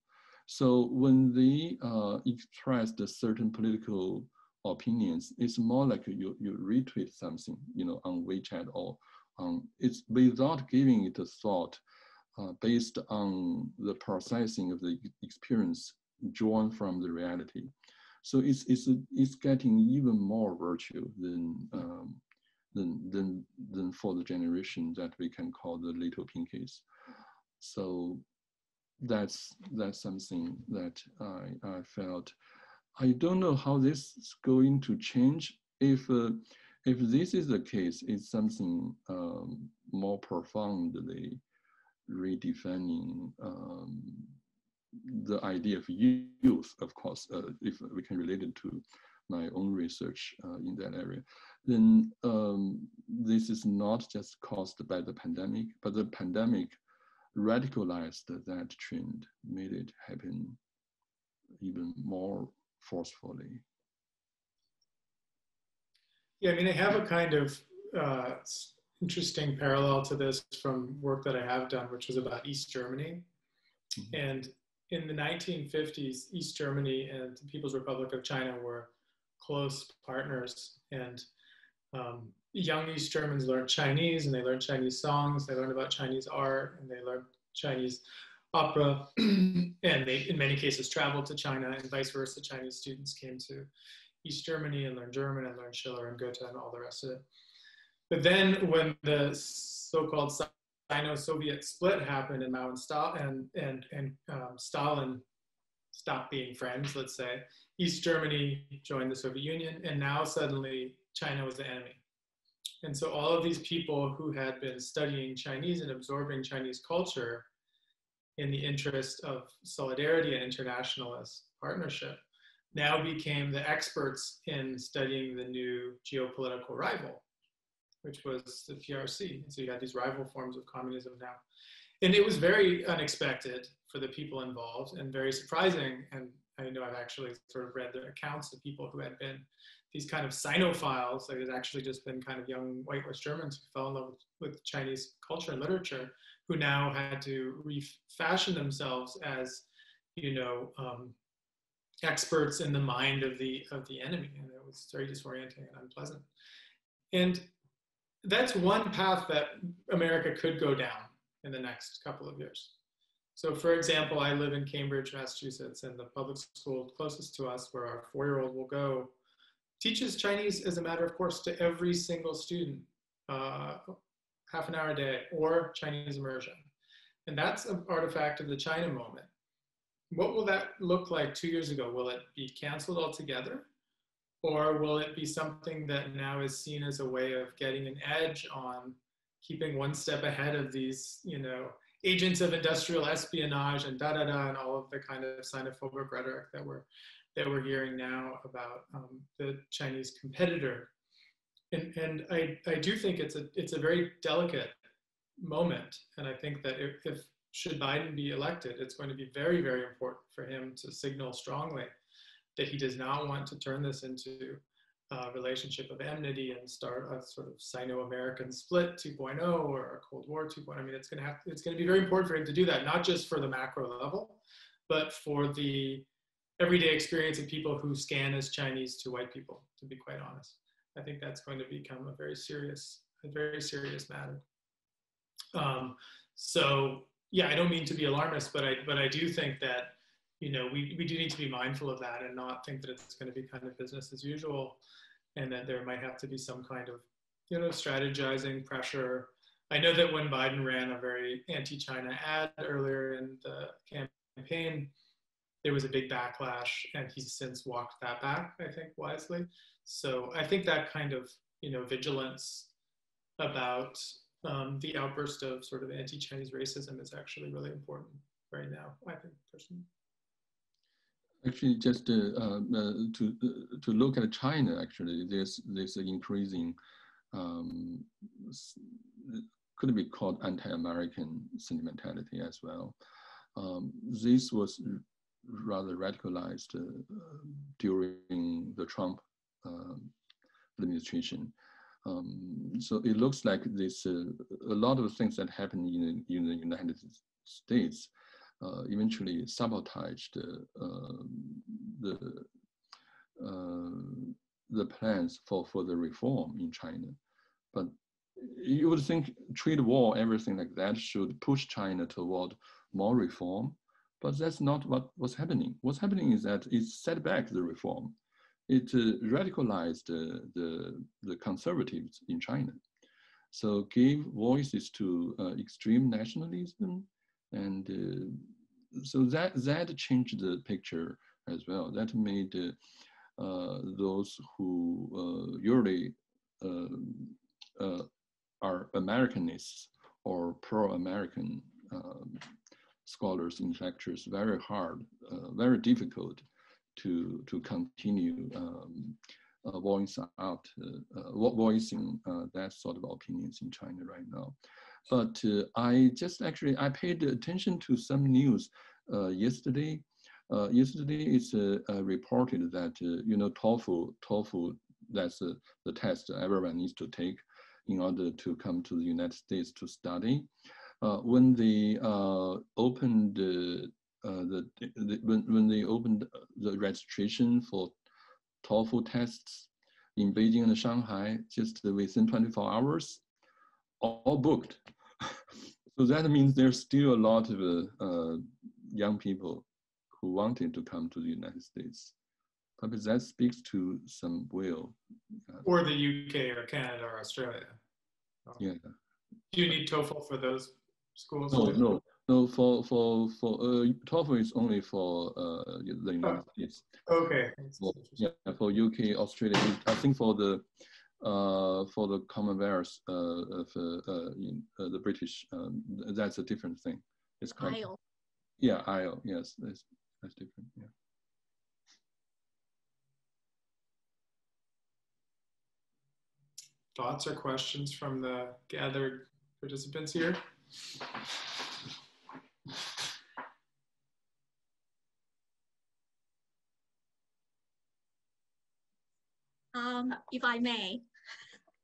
So when they uh, expressed certain political opinions, it's more like you you retweet something, you know, on WeChat or um, it's without giving it a thought, uh, based on the processing of the experience drawn from the reality. So it's it's it's getting even more virtue than um, than, than, than for the generation that we can call the little pinkies. So that's, that's something that I, I felt. I don't know how this is going to change. If, uh, if this is the case, it's something um, more profoundly redefining um, the idea of youth, of course, uh, if we can relate it to my own research uh, in that area, then um, this is not just caused by the pandemic, but the pandemic radicalized that trend, made it happen even more forcefully. Yeah, I mean, I have a kind of uh, interesting parallel to this from work that I have done, which was about East Germany. Mm-hmm. And in the 1950s, East Germany and the People's Republic of China were close partners. And um, young East Germans learned Chinese and they learned Chinese songs, they learned about Chinese art, and they learned Chinese opera. and they, in many cases, traveled to China, and vice versa. Chinese students came to East Germany and learned German and learned Schiller and Goethe and all the rest of it. But then when the so-called Sino-Soviet split happened and Mao and, Stalin, and, and, and um, Stalin stopped being friends, let's say, East Germany joined the Soviet Union, and now suddenly China was the enemy. And so all of these people who had been studying Chinese and absorbing Chinese culture in the interest of solidarity and internationalist partnership now became the experts in studying the new geopolitical rival which was the PRC. So you had these rival forms of communism now. And it was very unexpected for the people involved and very surprising. And I know I've actually sort of read the accounts of people who had been these kind of Sinophiles, like it's actually just been kind of young white West Germans who fell in love with, with Chinese culture and literature, who now had to refashion themselves as, you know, um, experts in the mind of the of the enemy, and it was very disorienting and unpleasant. And that's one path that America could go down in the next couple of years. So for example, I live in Cambridge, Massachusetts, and the public school closest to us where our four-year-old will go teaches Chinese as a matter of course to every single student, uh, half an hour a day, or Chinese immersion. And that's an artifact of the China moment. What will that look like two years ago? Will it be canceled altogether? Or will it be something that now is seen as a way of getting an edge on keeping one step ahead of these, you know, agents of industrial espionage and da da da and all of the kind of xenophobic rhetoric that we're that we're hearing now about um, the Chinese competitor. And, and I, I do think it's a it's a very delicate moment. And I think that if, if should Biden be elected, it's going to be very, very important for him to signal strongly that he does not want to turn this into a relationship of enmity and start a sort of Sino-American split 2.0 or a Cold War 2.0. I mean, it's going to have it's going to be very important for him to do that, not just for the macro level, but for the everyday experience of people who scan as Chinese to white people. To be quite honest, I think that's going to become a very serious, a very serious matter. Um, so yeah, I don't mean to be alarmist, but I but I do think that you know, we, we do need to be mindful of that and not think that it's going to be kind of business as usual and that there might have to be some kind of, you know, strategizing pressure. I know that when Biden ran a very anti-China ad earlier in the campaign, there was a big backlash and he's since walked that back, I think, wisely. So I think that kind of, you know, vigilance about um, the outburst of sort of anti-Chinese racism is actually really important right now, I think, personally. Actually, just uh, uh, to to look at China, actually, there's this increasing um, could be called anti-American sentimentality as well. Um, this was rather radicalized uh, during the Trump uh, administration. Um, so it looks like this uh, a lot of things that happen in, in the United States uh, eventually sabotaged uh, the the plans for further reform in China. But you would think trade war, everything like that, should push China toward more reform. But that's not what was happening. What's happening is that it set back the reform. It uh, radicalized uh, the, the conservatives in China. So gave voices to uh, extreme nationalism and uh, so that that changed the picture as well. That made uh, those who uh, usually are Americanists or pro-American um, scholars, intellectuals, very hard, uh, very difficult to to continue um, uh, out, uh, voicing that sort of opinions in China right now. But uh, I just actually, I paid attention to some news uh, yesterday. Uh, yesterday it's reported that, you know, TOEFL, TOEFL, that's the test everyone needs to take. in order to come to the United States to study. Uh, when they uh, opened the, uh, the, the, when, when they opened the registration for TOEFL tests in Beijing and Shanghai, just within 24 hours, all booked. so that means there's still a lot of uh, young people who wanted to come to the United States. But that speaks to some will. Or the UK or Canada or Australia. Yeah. Do you need TOEFL for those schools? No, no, no. For for for uh, TOEFL is only for uh, the United oh. States. Okay. For, yeah, for UK, Australia. I think for the uh, for the Commonwealth uh, of uh, uh in, uh, the British, um, that's a different thing. It's called. IEL. Yeah, IEL. Yes, that's that's different. Yeah. Thoughts or questions from the gathered participants here? Um, if I may.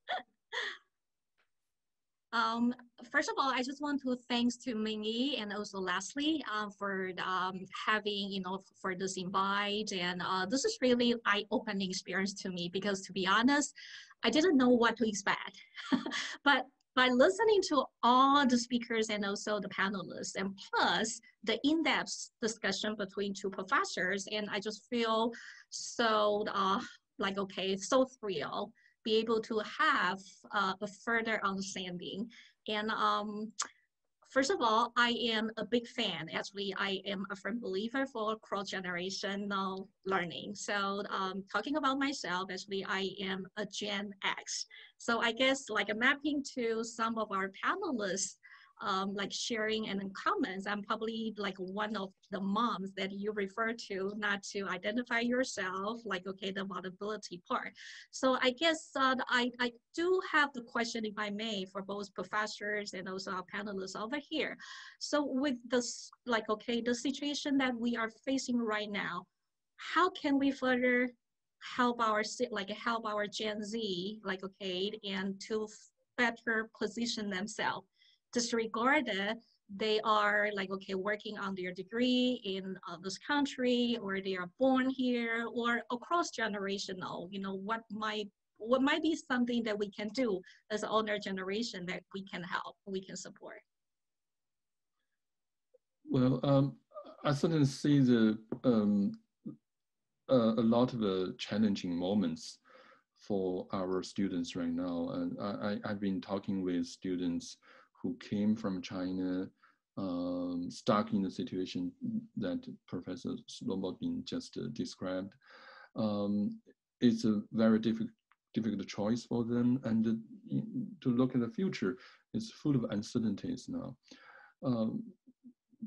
um, first of all, I just want to thanks to Mingy and also Leslie uh, for um, having, you know, for this invite. And uh, this is really eye-opening experience to me because to be honest, I didn't know what to expect. but by listening to all the speakers and also the panelists and plus the in-depth discussion between two professors and i just feel so uh, like okay so thrilled be able to have uh, a further understanding. And um, First of all, I am a big fan. Actually, I am a firm believer for cross-generational learning. So um, talking about myself, actually, I am a Gen X. So I guess like a mapping to some of our panelists, um, like sharing and comments, I'm probably like one of the moms that you refer to, not to identify yourself, like, okay, the vulnerability part. So I guess uh, I, I do have the question, if I may, for both professors and also our panelists over here. So with this, like, okay, the situation that we are facing right now, how can we further help our like help our Gen Z, like okay, and to better position themselves disregarded they are like okay working on their degree in uh, this country or they are born here or across generational you know what might what might be something that we can do as an older generation that we can help we can support. Well um, i certainly see the um, uh, a lot of uh, challenging moments for our students right now. And I, I, i've been talking with students who came from China, um, stuck in the situation that Professor Slobodian just uh, described. Um, it's a very difficult difficult choice for them and uh, to look at the future is full of uncertainties now. Um,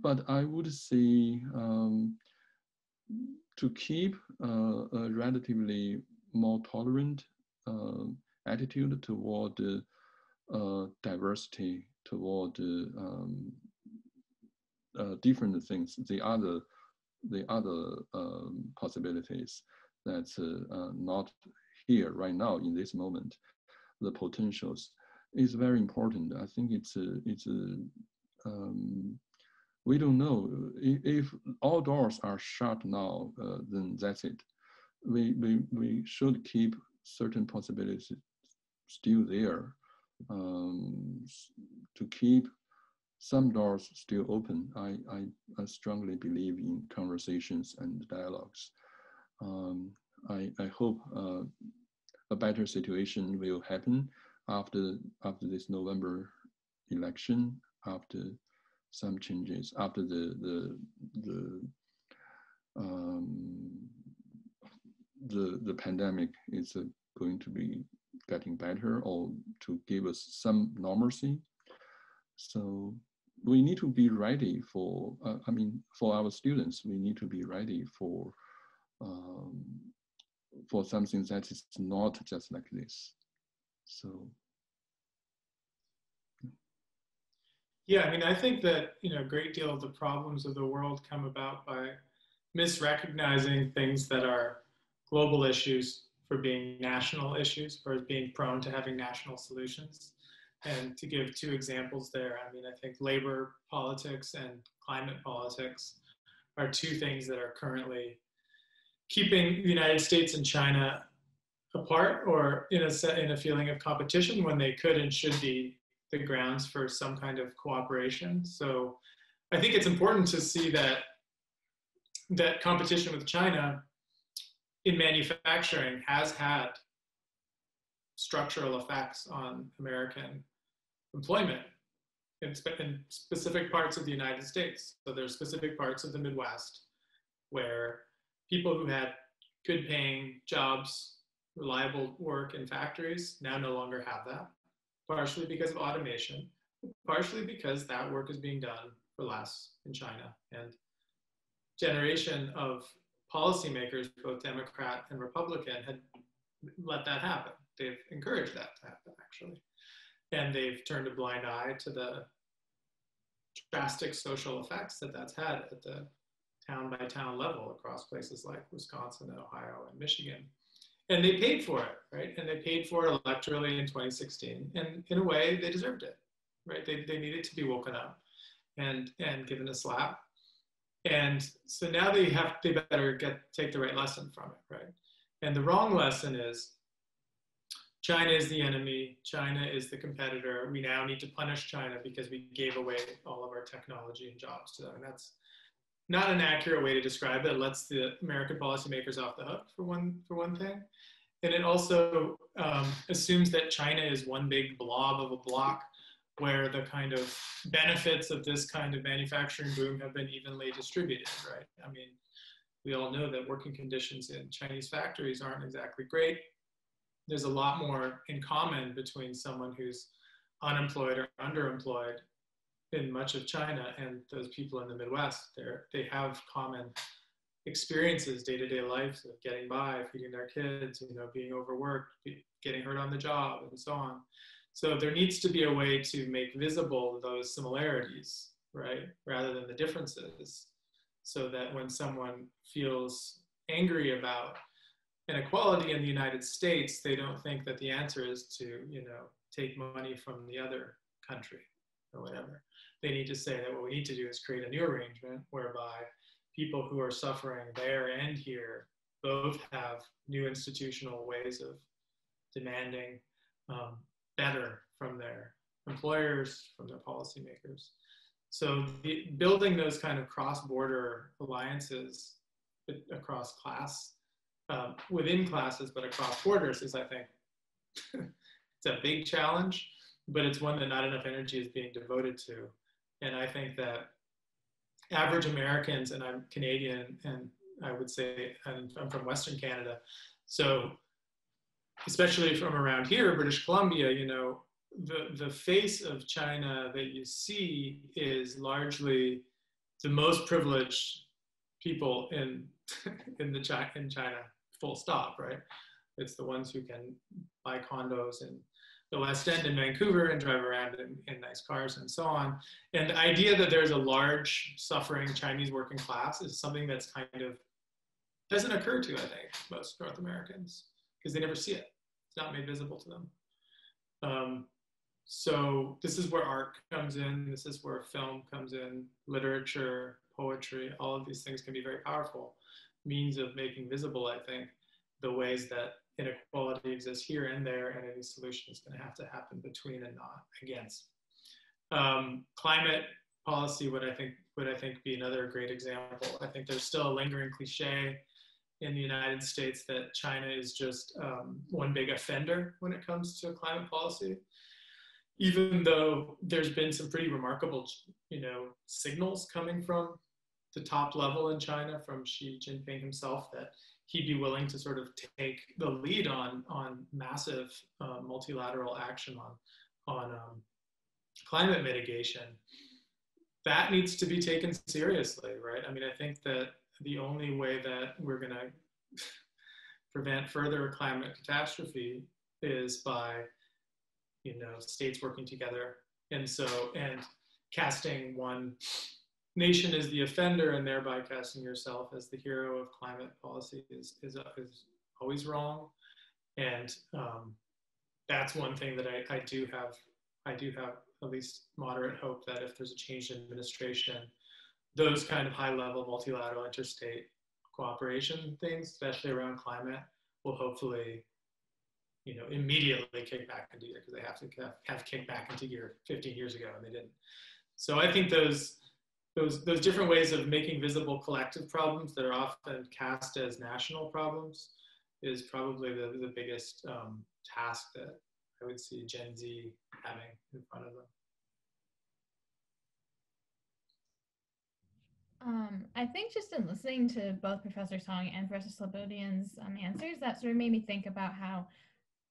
but I would say um, to keep uh, a relatively more tolerant uh, attitude toward uh, diversity toward um, uh, different things, the other, the other um, possibilities that's uh, not here right now in this moment, the potentials is very important. I think it's a, it's a, um, we don't know if, if, all doors are shut now, uh, then that's it. We, we, we should keep certain possibilities still there um, to keep some doors still open. I, I, I, strongly believe in conversations and dialogues. Um, I, I hope uh, a better situation will happen after, after this November election, after some changes, after the, the, the, um, the, the pandemic is uh, going to be getting better or to give us some normalcy. So we need to be ready for, uh, I mean, for our students, we need to be ready for, um, for something that is not just like this. So. Yeah, I mean, I think that, you know, a great deal of the problems of the world come about by misrecognizing things that are global issues for being national issues, for being prone to having national solutions. And to give two examples there, I mean, I think labor politics and climate politics are two things that are currently keeping the United States and China apart or in a set, in a feeling of competition when they could and should be the grounds for some kind of cooperation. So I think it's important to see that that competition with China in manufacturing has had structural effects on American employment in, in specific parts of the United States. So there's specific parts of the Midwest where people who had good paying jobs, reliable work in factories now no longer have that, partially because of automation, partially because that work is being done for less in China. And generation of policymakers, both Democrat and Republican, had let that happen. They've encouraged that to happen, actually. And they've turned a blind eye to the drastic social effects that that's had at the town by town level across places like Wisconsin and Ohio and Michigan. And they paid for it, right? And they paid for it electorally in 2016. And in a way, they deserved it, right? They, they needed to be woken up and, and given a slap. And so now they have, they better get, take the right lesson from it, right? And the wrong lesson is China is the enemy, China is the competitor. We now need to punish China because we gave away all of our technology and jobs to them. And that's not an accurate way to describe it. it lets the American policymakers off the hook for one, for one thing. And it also um, assumes that China is one big blob of a block where the kind of benefits of this kind of manufacturing boom have been evenly distributed, right? I mean, we all know that working conditions in Chinese factories aren't exactly great there's a lot more in common between someone who's unemployed or underemployed in much of China and those people in the Midwest. They're, they have common experiences, day-to-day lives of getting by, feeding their kids, you know, being overworked, getting hurt on the job, and so on. So there needs to be a way to make visible those similarities, right, rather than the differences, so that when someone feels angry about inequality in the United States, they don't think that the answer is to, you know, take money from the other country or whatever. They need to say that what we need to do is create a new arrangement whereby people who are suffering there and here both have new institutional ways of demanding um, better from their employers, from their policymakers. So the, building those kind of cross-border alliances across class um, within classes, but across borders is, I think, it's a big challenge, but it's one that not enough energy is being devoted to. And I think that average Americans, and I'm Canadian, and I would say I'm, I'm from Western Canada, so especially from around here, British Columbia, you know, the, the face of China that you see is largely the most privileged people in in the in China full stop, right? It's the ones who can buy condos in the West End in Vancouver and drive around in, in nice cars and so on. And the idea that there's a large suffering Chinese working class is something that's kind of doesn't occur to, I think, most North Americans because they never see it. It's not made visible to them. Um, so this is where art comes in. This is where film comes in, literature, poetry, all of these things can be very powerful means of making visible, I think, the ways that inequality exists here and there, and any solution is going to have to happen between and not against. Um, climate policy would I think would I think be another great example. I think there's still a lingering cliche in the United States that China is just um, one big offender when it comes to climate policy. Even though there's been some pretty remarkable, you know, signals coming from the top level in China from Xi Jinping himself that he'd be willing to sort of take the lead on on massive uh, multilateral action on on um, climate mitigation. That needs to be taken seriously, right? I mean, I think that the only way that we're going to prevent further climate catastrophe is by you know states working together and so and casting one nation as the offender and thereby casting yourself as the hero of climate policy is, is, is always wrong. And um, that's one thing that I, I do have, I do have at least moderate hope that if there's a change in administration, those kind of high level multilateral interstate cooperation things, especially around climate, will hopefully, you know, immediately kick back into gear because they have to have, kicked back into gear 15 years ago and they didn't. So I think those those those different ways of making visible collective problems that are often cast as national problems is probably the, the biggest um, task that I would see Gen Z having in front of them. Um, I think just in listening to both Professor Song and Professor Slobodian's um, answers, that sort of made me think about how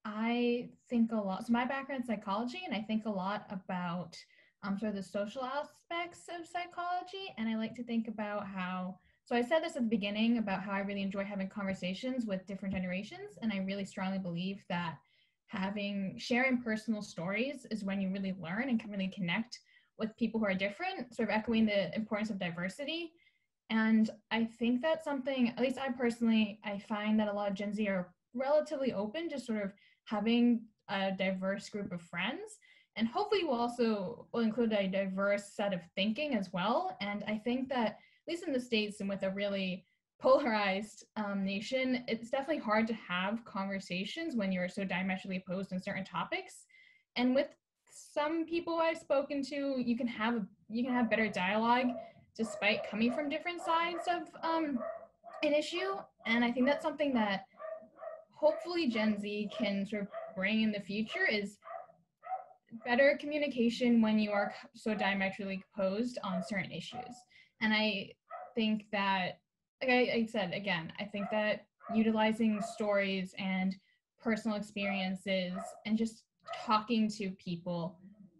I think a lot. So my background is psychology, and I think a lot about um, sort of the social aspects of psychology. And I like to think about how. So I said this at the beginning about how I really enjoy having conversations with different generations, and I really strongly believe that having sharing personal stories is when you really learn and can really connect with people who are different, sort of echoing the importance of diversity. And I think that's something, at least I personally, I find that a lot of Gen Z are relatively open to sort of having a diverse group of friends. And hopefully we'll also will include a diverse set of thinking as well. And I think that, at least in the States and with a really polarized um, nation, it's definitely hard to have conversations when you're so diametrically opposed on certain topics. And with some people I've spoken to, you can have you can have better dialogue despite coming from different sides of um, an issue. And I think that's something that hopefully Gen Z can sort of bring in the future is better communication when you are so diametrically opposed on certain issues. And I think that, like I, I said again, I think that utilizing stories and personal experiences and just talking to people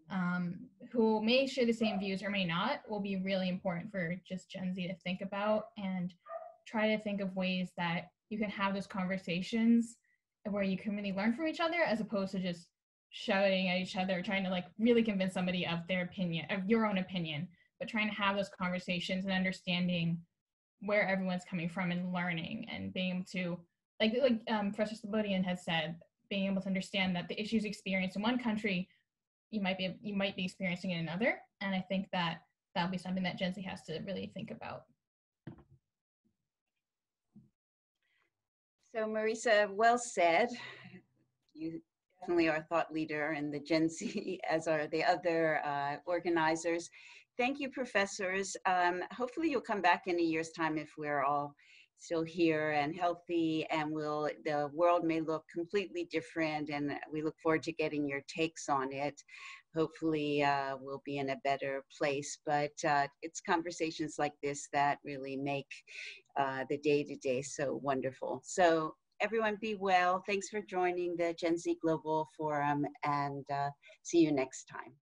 um, who may share the same views or may not will be really important for just Gen Z to think about and try to think of ways that you can have those conversations where you can really learn from each other as opposed to just shouting at each other, trying to like really convince somebody of their opinion, of your own opinion, but trying to have those conversations and understanding where everyone's coming from and learning and being able to, like like um, Professor Slobodian has said, being able to understand that the issues experienced in one country, you might be you might be experiencing in another. And I think that that'll be something that Gen Z has to really think about. So Marisa, well said. You definitely are a thought leader in the Gen Z, as are the other uh, organizers. Thank you, professors. Um, hopefully you'll come back in a year's time if we're all still here and healthy and will the world may look completely different and we look forward to getting your takes on it. Hopefully uh, we'll be in a better place but uh, it's conversations like this that really make uh, the day-to-day so wonderful. So everyone be well. Thanks for joining the gen z global forum and uh, see you next time